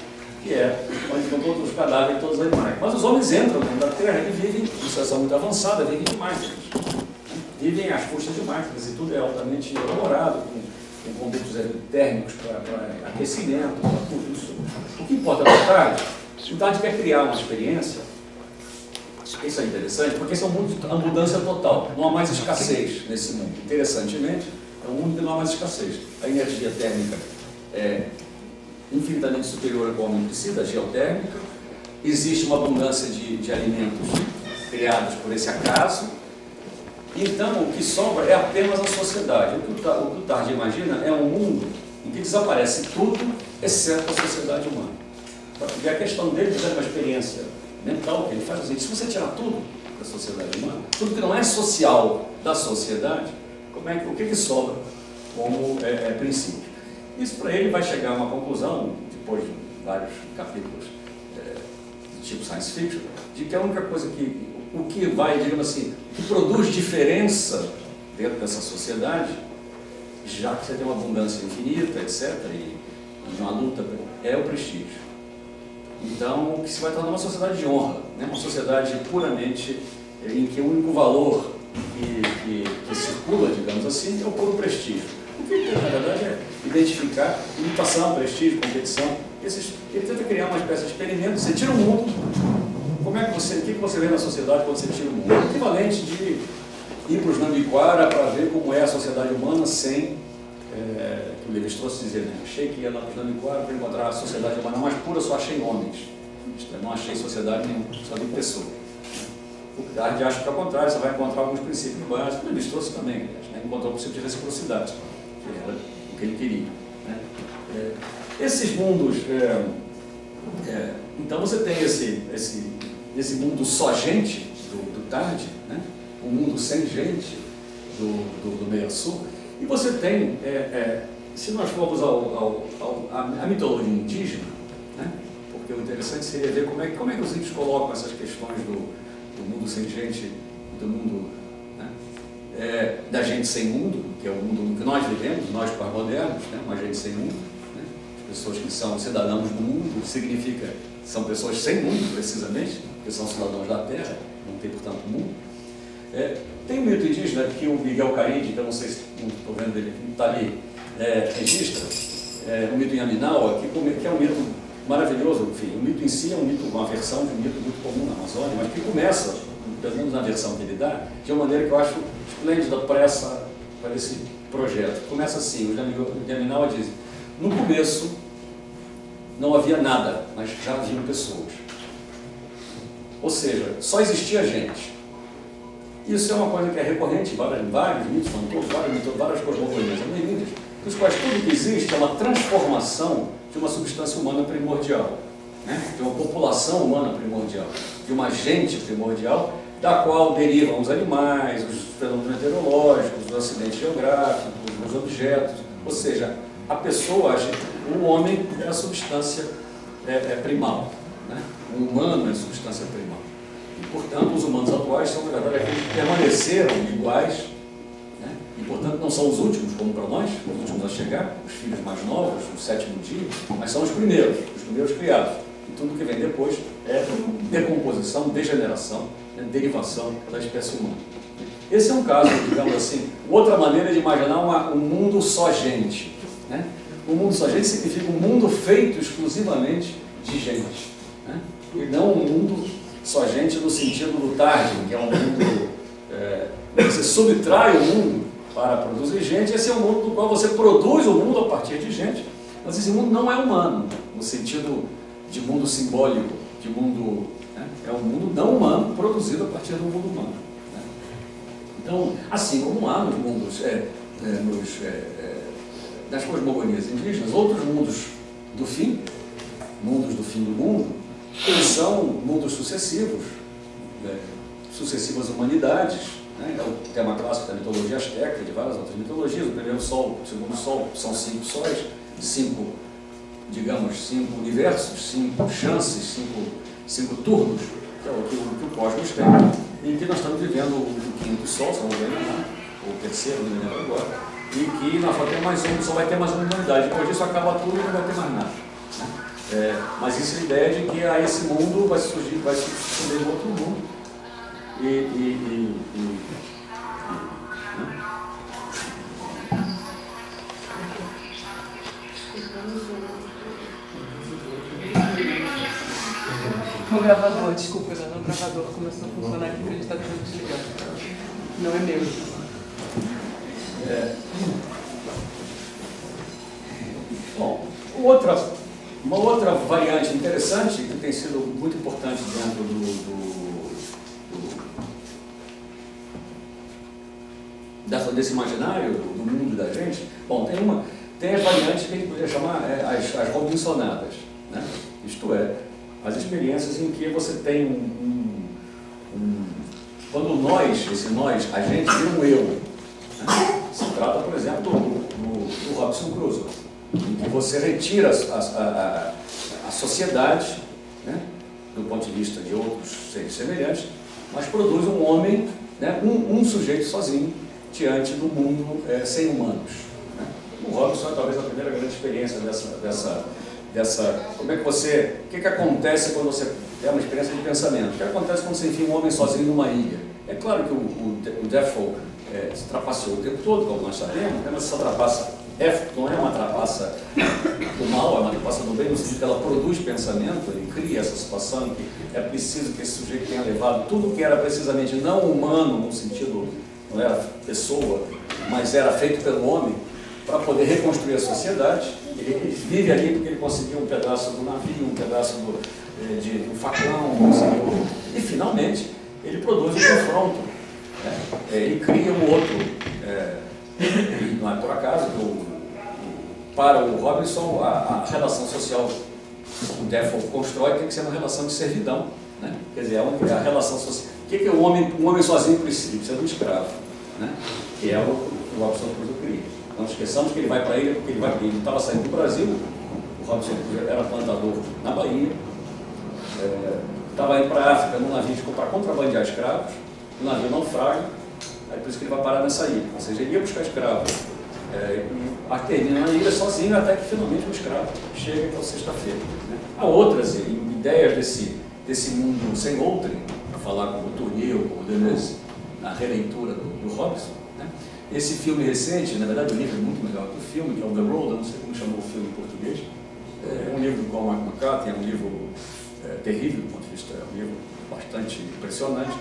que é onde ficam todos os cadáveres de todos os animais. Mas os homens entram dentro da terra e vivem, em situação muito avançada, vivem de máquinas. Vivem às custas de máquinas e tudo é altamente elaborado, com, com condutos térmicos para, aquecimento, para tudo isso. O que importa o Tarde, o Tarde quer criar uma experiência, isso é interessante, porque isso é uma mudança total, não há mais escassez nesse mundo. Interessantemente, é um mundo que não há mais escassez. A energia térmica é infinitamente superior ao o homem precisa, geotérmica. Existe uma abundância de, de alimentos criados por esse acaso. Então, o que sobra é apenas a sociedade. O que o, Tarde imagina é um mundo em que desaparece tudo, exceto a sociedade humana. E a questão dele é uma experiência mental que ele faz assim, se você tirar tudo da sociedade humana, tudo que não é social da sociedade, como é o que, que sobra como é, é, princípio? Isso para ele vai chegar a uma conclusão, depois de vários capítulos é, de tipo science fiction, de que a única coisa que, o que vai, digamos assim, que produz diferença dentro dessa sociedade, já que você tem uma abundância infinita, etc., e, e uma luta, é o prestígio. Então, que se vai tornar uma sociedade de honra, né? uma sociedade puramente eh, em que o único valor que, que, que circula, digamos assim, é o puro prestígio. O que ele tenta, na verdade, é identificar imitação, prestígio, competição. Esses, ele tenta criar uma espécie de experimento. Você tira o mundo, como é que você, o que você vê na sociedade quando você tira o mundo? É equivalente de ir para os Nambiquara para ver como é a sociedade humana sem, é, que o Levis trouxe dizer, né? achei que ia lá para os Nambiquara para encontrar a sociedade humana mais pura, só achei homens. Não achei sociedade nenhuma, só vi pessoas. O Arte acha que é o contrário, você vai encontrar alguns princípios básicos, o Levis trouxe também, né? encontrou o princípio de reciprocidade, que era o que ele queria. Né? É, esses mundos, é, é, então você tem esse, esse, esse mundo só gente do, do tarde, né? um mundo sem gente do, do, do meio sul, e você tem, é, é, se nós formos ao, à mitologia indígena, né? porque o interessante seria ver como é, como é que os índios colocam essas questões do, do mundo sem gente, do mundo? É, da gente sem mundo, que é o mundo que nós vivemos, nós pós-modernos, né? uma gente sem mundo, né? as pessoas que são cidadãos do mundo, significa são pessoas sem mundo, precisamente, porque são cidadãos da Terra, não tem, portanto, mundo. É, tem um mito indígena que o Miguel Caride, que eu não sei se estou vendo ele, está ali, é, registra, é, o mito em Aminawa, que, que é um mito maravilhoso, enfim, o mito em si é um mito, uma versão de um mito muito comum na Amazônia, mas que começa, pelo menos na versão que ele dá, de uma maneira que eu acho esplêndida para, essa, para esse projeto. Começa assim, o Yaminawa diz, no começo não havia nada, mas já haviam pessoas. Ou seja, só existia gente. Isso é uma coisa que é recorrente em vários, mitos, todos, vários mitos, várias cosmogonias ameríndias, nos quais tudo que existe é uma transformação de uma substância humana primordial, né? de uma população humana primordial, de uma gente primordial, da qual derivam os animais, os fenômenos meteorológicos, os acidentes geográficos, os objetos, ou seja, a pessoa, o homem é a substância é, é primal, né? o humano é a substância primal. E, portanto, os humanos atuais são, na verdade, aqueles que permaneceram iguais e, portanto, não são os últimos, como para nós, os últimos a chegar, os filhos mais novos, o sétimo dia, mas são os primeiros, os primeiros criados. E tudo que vem depois é decomposição, degeneração, né, derivação da espécie humana. Esse é um caso, digamos assim, outra maneira de imaginar uma, um mundo só gente. Né? Um mundo só gente significa um mundo feito exclusivamente de gente. Né? E não um mundo só gente no sentido do tarde, que é um mundo. É, você subtrai o mundo para produzir gente, esse é o mundo do qual você produz o mundo a partir de gente, mas esse mundo não é humano, no sentido de mundo simbólico, de mundo. Né? É um mundo não humano produzido a partir do mundo humano. Né? Então, assim como há nos mundos, é, é, nos, é, é nas cosmogonias indígenas, outros mundos do fim, mundos do fim do mundo, eles são mundos sucessivos, né? sucessivas humanidades, né? É o tema clássico da mitologia asteca de várias outras mitologias. O primeiro sol, o segundo sol, são cinco sóis, cinco, digamos, cinco universos, cinco chances, cinco, cinco turnos, que é o que, que o cosmos tem. E que nós estamos vivendo o quinto sol, se não me engano, né? o terceiro, não me lembro agora, e que nós só, mais um, só vai ter mais uma humanidade. Depois disso acaba tudo e não vai ter mais nada. Né? É, mas isso é a ideia de que a esse mundo vai surgir, vai surgir um outro mundo e, e, e, e né? O gravador, desculpa, o gravador começou a funcionar aqui porque ele está tentando desligar. Não é meu. É. Bom, outra, uma outra variante interessante que tem sido muito importante dentro do, do dessa, desse imaginário do mundo da gente, bom, tem uma, tem as variantes que a gente poderia chamar é, as, as Robinsonadas, né? isto é, as experiências em que você tem um, um, um quando nós, esse nós, a gente vira um eu. Né? Se trata, por exemplo, do, do, do Robson Crusoe, em que você retira a, a, a, a sociedade, né? do ponto de vista de outros seres semelhantes, mas produz um homem, né? um, um sujeito sozinho, diante do mundo é, sem humanos. Né? O Robson é talvez a primeira grande experiência dessa, dessa, dessa. Como é que você. O que, que acontece quando você. É uma experiência de pensamento. O que acontece quando você enfia um homem sozinho numa ilha? É claro que o, o, o Defoe é, se trapaceou o tempo todo, como nós sabemos, né? mas essa trapaça é, não é uma trapaça do mal, é uma trapaça do bem, no sentido que ela produz pensamento, ele cria essa situação em que é preciso que esse sujeito tenha levado tudo que era precisamente não humano, no sentido, não era pessoa, mas era feito pelo homem, para poder reconstruir a sociedade. Ele, vive ali porque ele conseguiu um pedaço do navio, um pedaço do, eh, de, um facão, conseguiu, e finalmente ele produz um confronto. Né? Ele cria um outro. É, não é por acaso que o, para o Robinson a, a relação social que o Defoe constrói tem que ser uma relação de servidão. Né? Quer dizer, é a relação social. O que, que o homem, um homem sozinho precisa? Precisa de um escravo. Né? Que é o o Robinson cria. Não esqueçamos que ele vai para ele porque ele, vai, ele estava saindo do Brasil, o Crusoe era plantador na Bahia, é, estava indo para a África num navio para contrabandear escravos, o navio naufraga, é por isso que ele vai parar nessa ilha. Ou seja, ele ia buscar escravos é, termina na ilha sozinho até que finalmente o escravo chega então sexta-feira. Né? Há outras ideias desse, desse mundo sem outrem, falar como Tournier, como Deleuze, na releitura do, do Robson. Esse filme recente, na verdade o livro é muito melhor que o filme, que é o The Road, não sei como chamou o filme em português, é um livro do Cormac McCarthy, é um livro é, terrível do ponto de vista, é um livro bastante impressionante,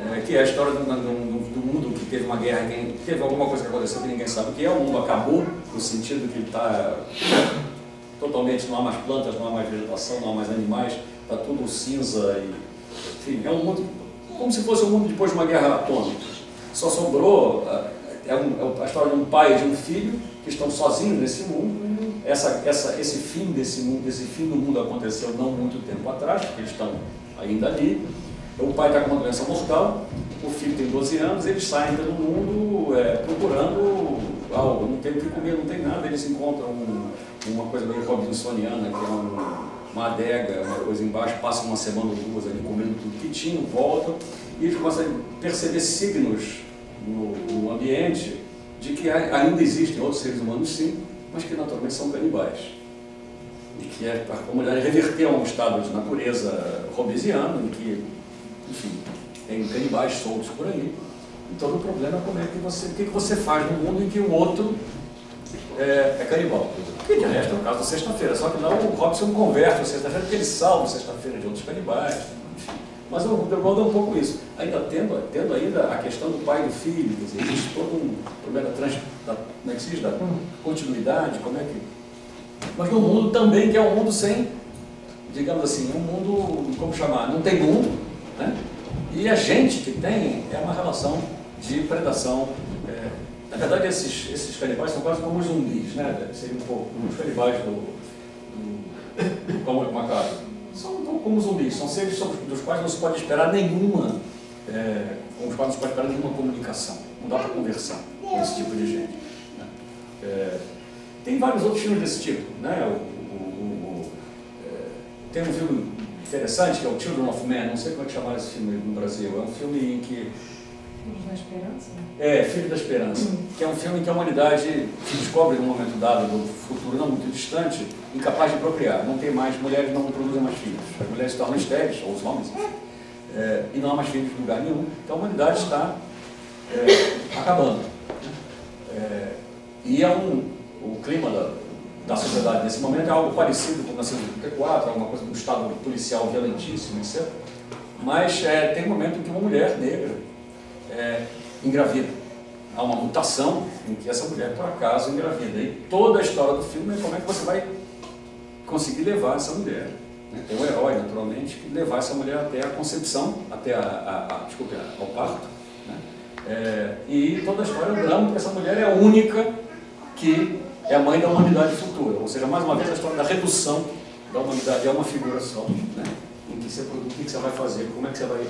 é, que é a história do, do, do, mundo que teve uma guerra, que teve alguma coisa que aconteceu que ninguém sabe o que é, o mundo acabou, no sentido que está totalmente, não há mais plantas, não há mais vegetação, não há mais animais, está tudo cinza, e, enfim, é um mundo como se fosse um mundo depois de uma guerra atômica. Só sobrou, é, um, é a história de um pai e de um filho que estão sozinhos nesse mundo, essa, essa, esse fim desse mundo, esse fim do mundo aconteceu não muito tempo atrás, porque eles estão ainda ali, o pai está com uma doença mortal, o filho tem 12 anos, eles saem pelo mundo é, procurando algo, não tem o que comer, não tem nada, eles encontram um, uma coisa meio robinsoniana, que é um, uma adega, uma coisa embaixo, passam uma semana ou duas ali comendo tudo que tinham, voltam, e eles começam a perceber signos no, no ambiente de que ainda existem outros seres humanos sim, mas que naturalmente são canibais e que é, a mulher reverter a um estado de natureza robesiano, em que enfim, tem canibais soltos por aí. Então o problema é como é que você, o que, você faz no mundo em que o outro é, é canibal. Que de resto é o caso da sexta-feira, só que não o Robson converte a sexta-feira porque ele salva sexta-feira de outros canibais. Mas o The World é um pouco isso. Ainda tendo, tendo ainda a questão do pai e do filho, quer dizer, existe todo um problema da, trans, da, como é que se diz, da continuidade, como é que. Mas no mundo também, que é um mundo sem, digamos assim, um mundo, como chamar, não tem mundo, né? E a gente que tem é uma relação de predação. É, na verdade, esses, esses canibais são quase como os zumbis, né? Seria um pouco os canibais do, do, do como macaco. São como zumbis, são seres dos quais não se pode esperar nenhuma, é, com os quais não se pode esperar nenhuma comunicação. Não dá para conversar com esse tipo de gente. Né? É, tem vários outros filmes desse tipo, né? O, o, o, é, tem um filme interessante, que é o Children of Men, não sei como é que chamaram esse filme no Brasil, é um filme em que... Filhos da Esperança? É, Filho da Esperança, que é um filme que a humanidade se descobre num momento dado do futuro não muito distante, incapaz de procriar, não tem mais, mulheres não produzem mais filhos, as mulheres se tornam estéreis, ou os homens, é, e não há mais filhos em lugar nenhum, então a humanidade está é, acabando. É, e é um, o clima da, da sociedade nesse momento é algo parecido com 1934, alguma coisa do Estado policial violentíssimo, etc. Mas é, tem um momento em que uma mulher negra é, engravida. Há uma mutação em que essa mulher, por acaso, engravida. E toda a história do filme é como é que você vai conseguir levar essa mulher. Né? Tem um herói, naturalmente, que levar essa mulher até a concepção, até a, a, a desculpe, ao parto. Né? É, e toda a história é um drama, porque essa mulher é a única que é a mãe da humanidade futura. Ou seja, mais uma vez, a história da redução da humanidade é uma figura só, né? em que você o que você vai fazer, como é que você vai...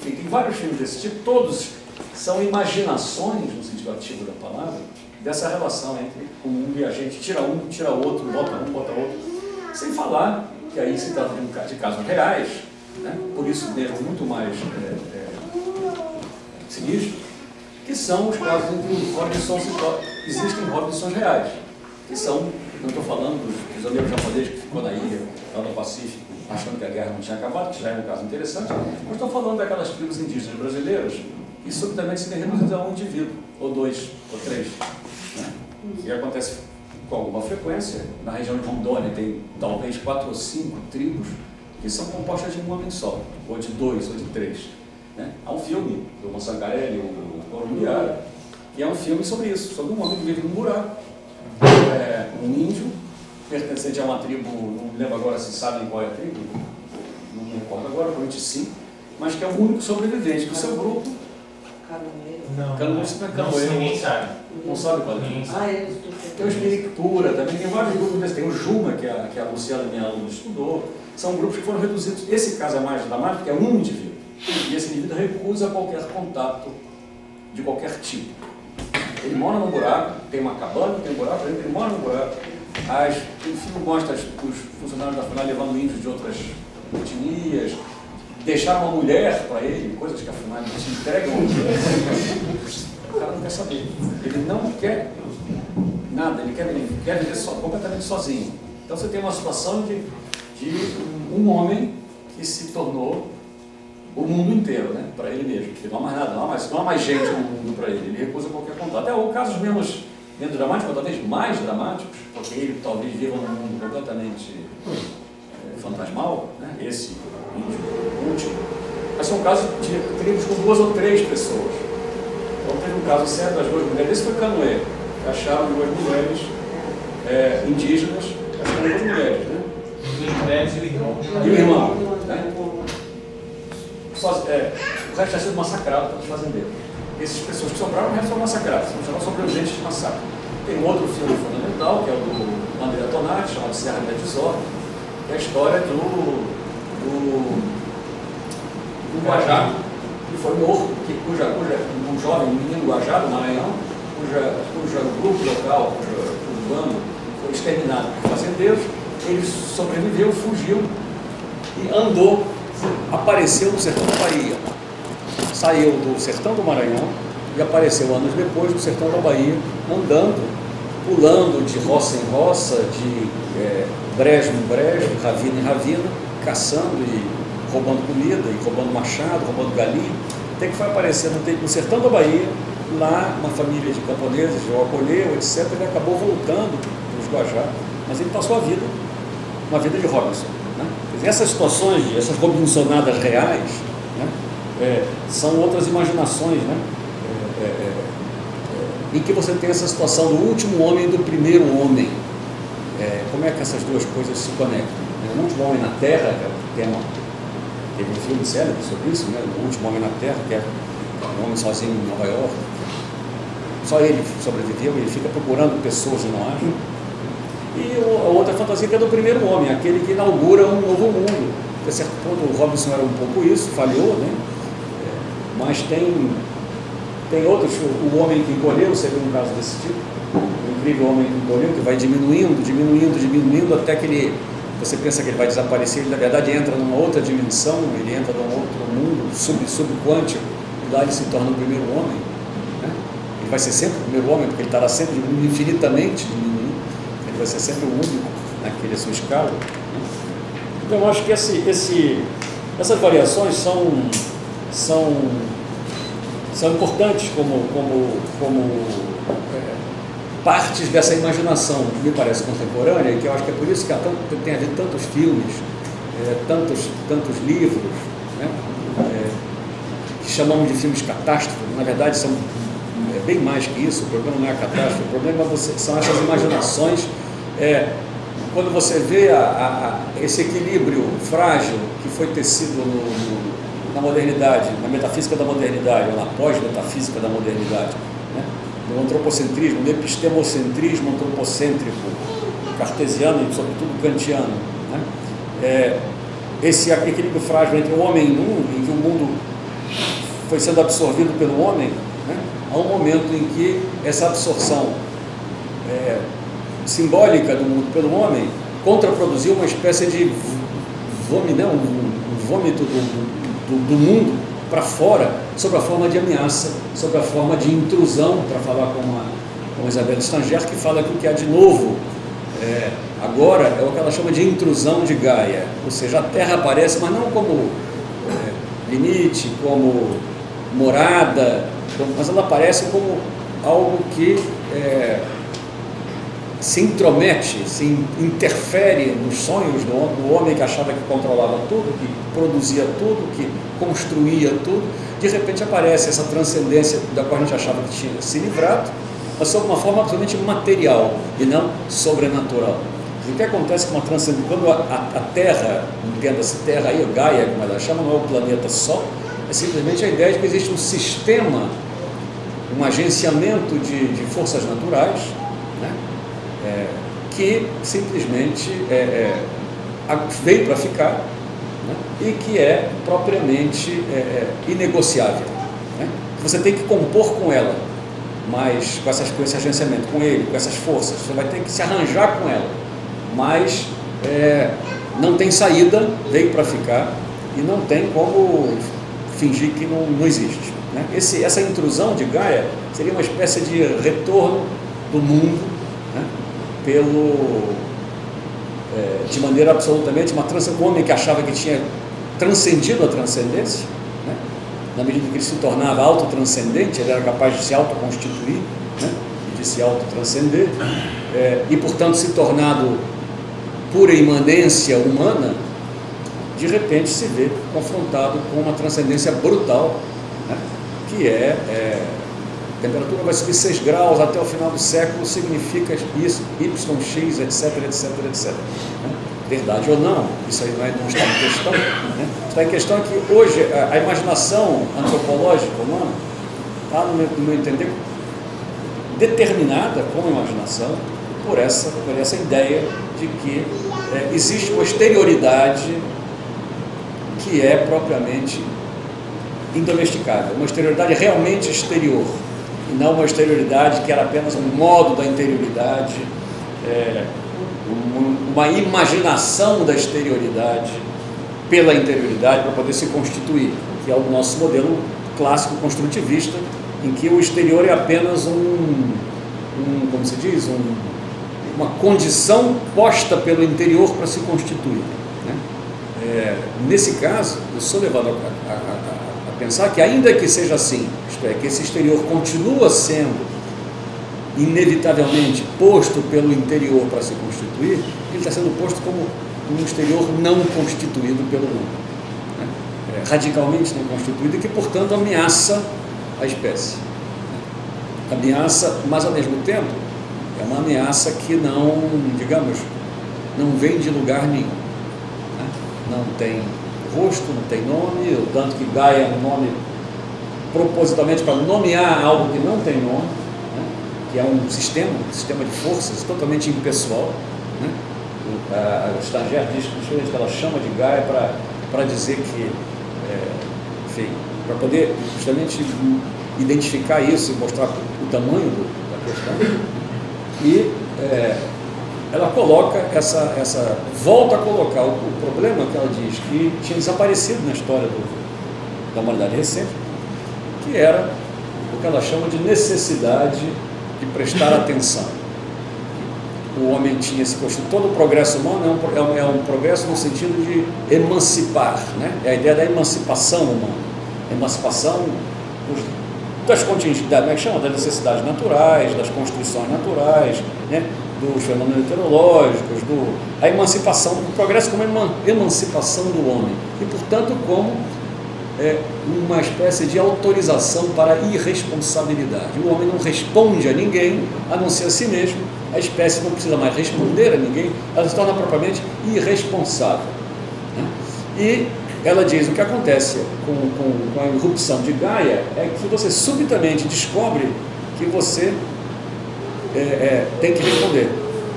Enfim, tem vários filmes desse tipo, todos são imaginações, no sentido ativo da palavra, dessa relação entre o mundo e a gente. Tira um, tira outro, bota um, bota outro. Sem falar que aí se trata de, um, de casos reais, né? por isso mesmo muito mais é, é, sinistro, que são os casos em que os Robinsons existem Robinsons reais, que são, não estou falando dos prisioneiros japoneses que ficou na ilha, lá no Pacífico, achando que a guerra não tinha acabado, que já é um caso interessante, mas estou falando daquelas tribos indígenas brasileiras que subitamente se reduzidas a um indivíduo, ou dois, ou três. Né? E acontece com alguma frequência. Na região de Rondônia tem talvez quatro ou cinco tribos que são compostas de um homem só, ou de dois, ou de três. Né? Há um filme do Monsangarelli, o Colombiara, que é um filme sobre isso, sobre um homem que vive num buraco, é, um índio, pertencente a uma tribo, não me lembro agora se sabem qual é a tribo, não me recordo agora, provavelmente sim, mas que é o único sobrevivente do seu grupo. Canoeiro. Não, Canoeiro, não, não é canoeiro. ninguém sabe. Não sabe qual é. Ah, eles Tem o Espirictura, também tem vários grupos desses. Tem o Juma, que a, que a Luciana, minha aluna, estudou. São grupos que foram reduzidos. Esse caso é mais dramático, porque é um indivíduo. E esse indivíduo recusa qualquer contato de qualquer tipo. Ele mora num buraco, tem uma cabana, tem um buraco ele mora num buraco. As, o filme mostra os funcionários da FUNAI levando índios de outras etnias, deixaram uma mulher para ele, coisas que a FUNAI não se entrega. O cara não quer saber. Ele não quer nada, ele quer, ele quer viver só, completamente sozinho. Então você tem uma situação de, de um homem que se tornou o mundo inteiro, né, para ele mesmo. Porque não há mais nada, não há mais, não há mais gente no mundo para ele. Ele recusa qualquer contato. Até ou casos menos, menos dramáticos, ou talvez mais dramáticos, porque ele talvez viva num mundo completamente eh, fantasmal, né, esse índio último. Mas são casos de tribos com duas ou três pessoas. Então teve um caso sério das duas mulheres, esse foi Canoé, que acharam duas mulheres eh, indígenas, acharam duas mulheres, né? E o irmão. E o irmão, né? Só- é, o resto tinha sido massacrado pelos fazendeiros. Essas pessoas que sobraram, o foram massacrados, são chamados sobreviventes de massacre. Tem um outro filme fundamental, que é o do André Tonati, chamado Serra da Desordem, que é a história do, do, do Guajá, que foi morto, que, cuja, cuja, um jovem um menino Guajá, do Maranhão, cuja, cuja grupo local, cuja, cujo bando, foi exterminado por fazendeiros, ele sobreviveu, fugiu e andou, apareceu no sertão da Bahia. Saiu do sertão do Maranhão e apareceu anos depois no sertão da Bahia, andando, pulando de roça em roça, de é, brejo em brejo, ravina em ravina, caçando e roubando comida, e roubando machado, roubando galinha, até que foi aparecer no, sertão da Bahia, lá uma família de camponeses, o acolheu, etc. Ele acabou voltando para os Guajá, mas ele passou a vida uma vida de Robinson. Né? Essas situações, essas Robinsonadas reais? É, são outras imaginações, né? É, é, é, em que você tem essa situação do último homem e do primeiro homem. É, como é que essas duas coisas se conectam? né? O último homem na Terra, que é o tema, teve um filme célebre sobre isso, né? o último homem na Terra, que é um homem sozinho em Nova York. Só ele sobreviveu, ele fica procurando pessoas e não acha. E a outra fantasia que é do primeiro homem, aquele que inaugura um novo mundo. Até certo ponto o Robinson era um pouco isso, falhou, né? Mas tem, tem outros, o, homem que encolheu seria um caso desse tipo. O incrível homem que encolheu, que vai diminuindo, diminuindo, diminuindo, até que ele, você pensa que ele vai desaparecer, ele na verdade entra numa outra dimensão, ele entra num outro mundo sub, subquântico, e lá ele se torna o primeiro homem. Né? Ele vai ser sempre o primeiro homem, porque ele estará sempre diminuindo, infinitamente diminuindo ele vai ser sempre o único naquele sua escala. né? Então eu acho que esse, esse, essas variações são, são, são importantes como, como, como é, partes dessa imaginação me parece contemporânea, que eu acho que é por isso que há tanto, tem havido tantos filmes, é, tantos, tantos livros, né? É, que chamamos de filmes catástrofes, na verdade são é bem mais que isso, o problema não é a catástrofe, o problema é você- são essas imaginações. é, quando você vê a- a- a- esse equilíbrio frágil que foi tecido no- no- na modernidade, na metafísica da modernidade, ou na pós-metafísica da modernidade, né? no antropocentrismo, no epistemocentrismo antropocêntrico, cartesiano e, sobretudo, kantiano. Né? É, esse equilíbrio frágil entre o homem e o mundo, em que o mundo foi sendo absorvido pelo homem, né? há um momento em que essa absorção é, simbólica do mundo pelo homem contraproduziu uma espécie de vômito, um, um vômito do, do, do mundo para fora sob a forma de ameaça, sob a forma de intrusão, para falar com a, com a Isabel Stanger, que fala que o que há de novo é, agora é o que ela chama de intrusão de Gaia, ou seja, a Terra aparece, mas não como é, limite, como morada, como, mas ela aparece como algo que é, se intromete, se interfere nos sonhos do homem, que achava que controlava tudo, que produzia tudo, que construía tudo, de repente aparece essa transcendência da qual a gente achava que tinha se livrado, mas sob uma forma absolutamente material e não sobrenatural. O que acontece com uma transcendência, quando a, a, a Terra, entenda-se Terra aí, Gaia, como ela chama, não é o planeta Sol, é simplesmente a ideia de que existe um sistema, um agenciamento de, de forças naturais, né? É, que simplesmente é, é, veio para ficar né? e que é propriamente é, é, inegociável. Né? Você tem que compor com ela, mas com, essas, com esse agenciamento, com ele, com essas forças, você vai ter que se arranjar com ela, mas não tem saída, veio para ficar e não tem como fingir que não, não existe. Né? Esse, essa intrusão de Gaia seria uma espécie de retorno do mundo? Pelo, é, de maneira absolutamente uma trans, um homem que achava que tinha transcendido a transcendência, né? na medida que ele se tornava autotranscendente, ele era capaz de se autoconstituir né? e de se autotranscender, é, e portanto se tornado pura imanência humana, de repente se vê confrontado com uma transcendência brutal, né? que é, é, temperatura vai subir 6 graus até o final do século, significa isso, YX, etc, etc, etc. Né? Verdade ou não, isso aí não, é, não está em questão. Né? Está em questão que hoje a, a imaginação antropológica humana está, no meu, no meu entender, determinada como imaginação por essa, por essa ideia de que é, existe uma exterioridade que é propriamente indomesticável, uma exterioridade realmente exterior, e não uma exterioridade que era apenas um modo da interioridade, é, uma imaginação da exterioridade pela interioridade para poder se constituir, que é o nosso modelo clássico construtivista, em que o exterior é apenas um, um como se diz, um, uma condição posta pelo interior para se constituir. É, nesse caso, eu sou levado a, a, a, pensar que, ainda que seja assim, isto é, que esse exterior continua sendo inevitavelmente posto pelo interior para se constituir, ele está sendo posto como um exterior não constituído pelo mundo, né? é, radicalmente não constituído e que, portanto, ameaça a espécie. Né? Ameaça, mas ao mesmo tempo é uma ameaça que não, digamos, não vem de lugar nenhum não tem rosto, não tem nome, tanto que Gaia é um nome propositalmente para nomear algo que não tem nome, né? que é um sistema, um sistema de forças totalmente impessoal. Né? O, a, o estagiário diz que ela chama de Gaia para dizer que, é, enfim, para poder justamente identificar isso e mostrar o tamanho do, da questão. E é, ela coloca essa, essa volta a colocar o, o, problema que ela diz que tinha desaparecido na história do, da humanidade recente, que era o que ela chama de necessidade de prestar atenção. O homem tinha se constituído, todo o progresso humano é um, é um, progresso no sentido de emancipar, né? é a ideia da emancipação humana. Emancipação das contingências, como é que chama? Das necessidades naturais, das constituições naturais, né? Dos fenômenos meteorológicos, do, a emancipação, o progresso como emancipação do homem e, portanto, como é, uma espécie de autorização para a irresponsabilidade. O homem não responde a ninguém, a não ser a si mesmo, a espécie não precisa mais responder a ninguém, ela se torna propriamente irresponsável. Né? E ela diz o que acontece com, com, com a irrupção de Gaia é que você subitamente descobre que você é, é, tem que responder,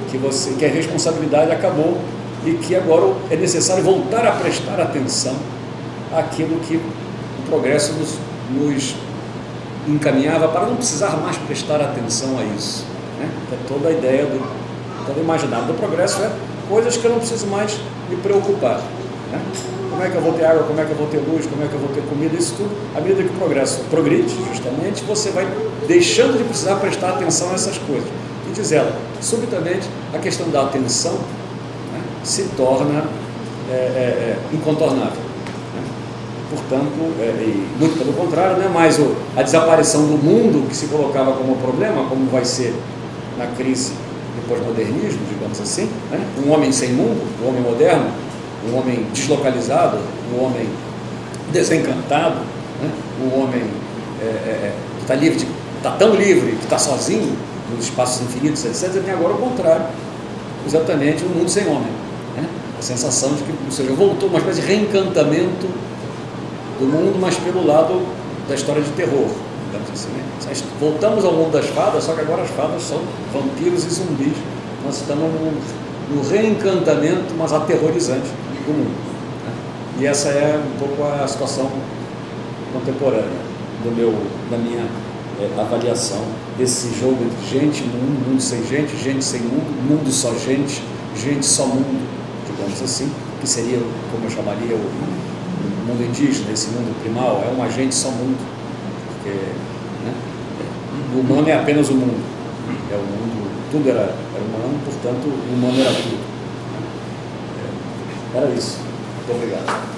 que, você, que a responsabilidade acabou e que agora é necessário voltar a prestar atenção àquilo que o progresso nos, nos encaminhava para não precisar mais prestar atenção a isso. Né? É toda a ideia do, todo imaginário do progresso é coisas que eu não preciso mais me preocupar. Né? Como é que eu vou ter água, como é que eu vou ter luz, como é que eu vou ter comida, isso tudo, à medida que o progresso progride, justamente, você vai deixando de precisar prestar atenção a essas coisas. E diz ela, subitamente, a questão da atenção né, se torna é, é, é, incontornável. Né? Portanto, é, muito pelo contrário, não é mais o, a desaparição do mundo que se colocava como problema, como vai ser na crise do pós-modernismo, digamos assim, né? um homem sem mundo, um homem moderno, um homem deslocalizado, um homem desencantado, né? homem é, é, que está livre, está tão livre, que está sozinho nos espaços infinitos, etc. Tem agora o contrário, exatamente um mundo sem homem. Né? A sensação de que, ou seja, voltou uma espécie de reencantamento do mundo, mas pelo lado da história de terror, assim. Né? Voltamos ao mundo das fadas, só que agora as fadas são vampiros e zumbis. Nós estamos no, no reencantamento, mas aterrorizante do mundo. Né? E essa é um pouco a situação contemporânea do meu, da minha é, avaliação desse jogo entre gente mundo, mundo sem gente, gente sem mundo, mundo só gente, gente só mundo, digamos assim, que seria, como eu chamaria, o, o mundo indígena, esse mundo primal, é um agente só mundo, porque né, o humano é apenas o mundo, é o mundo, tudo era, era humano, portanto, o humano era tudo. Era isso. Muito obrigado.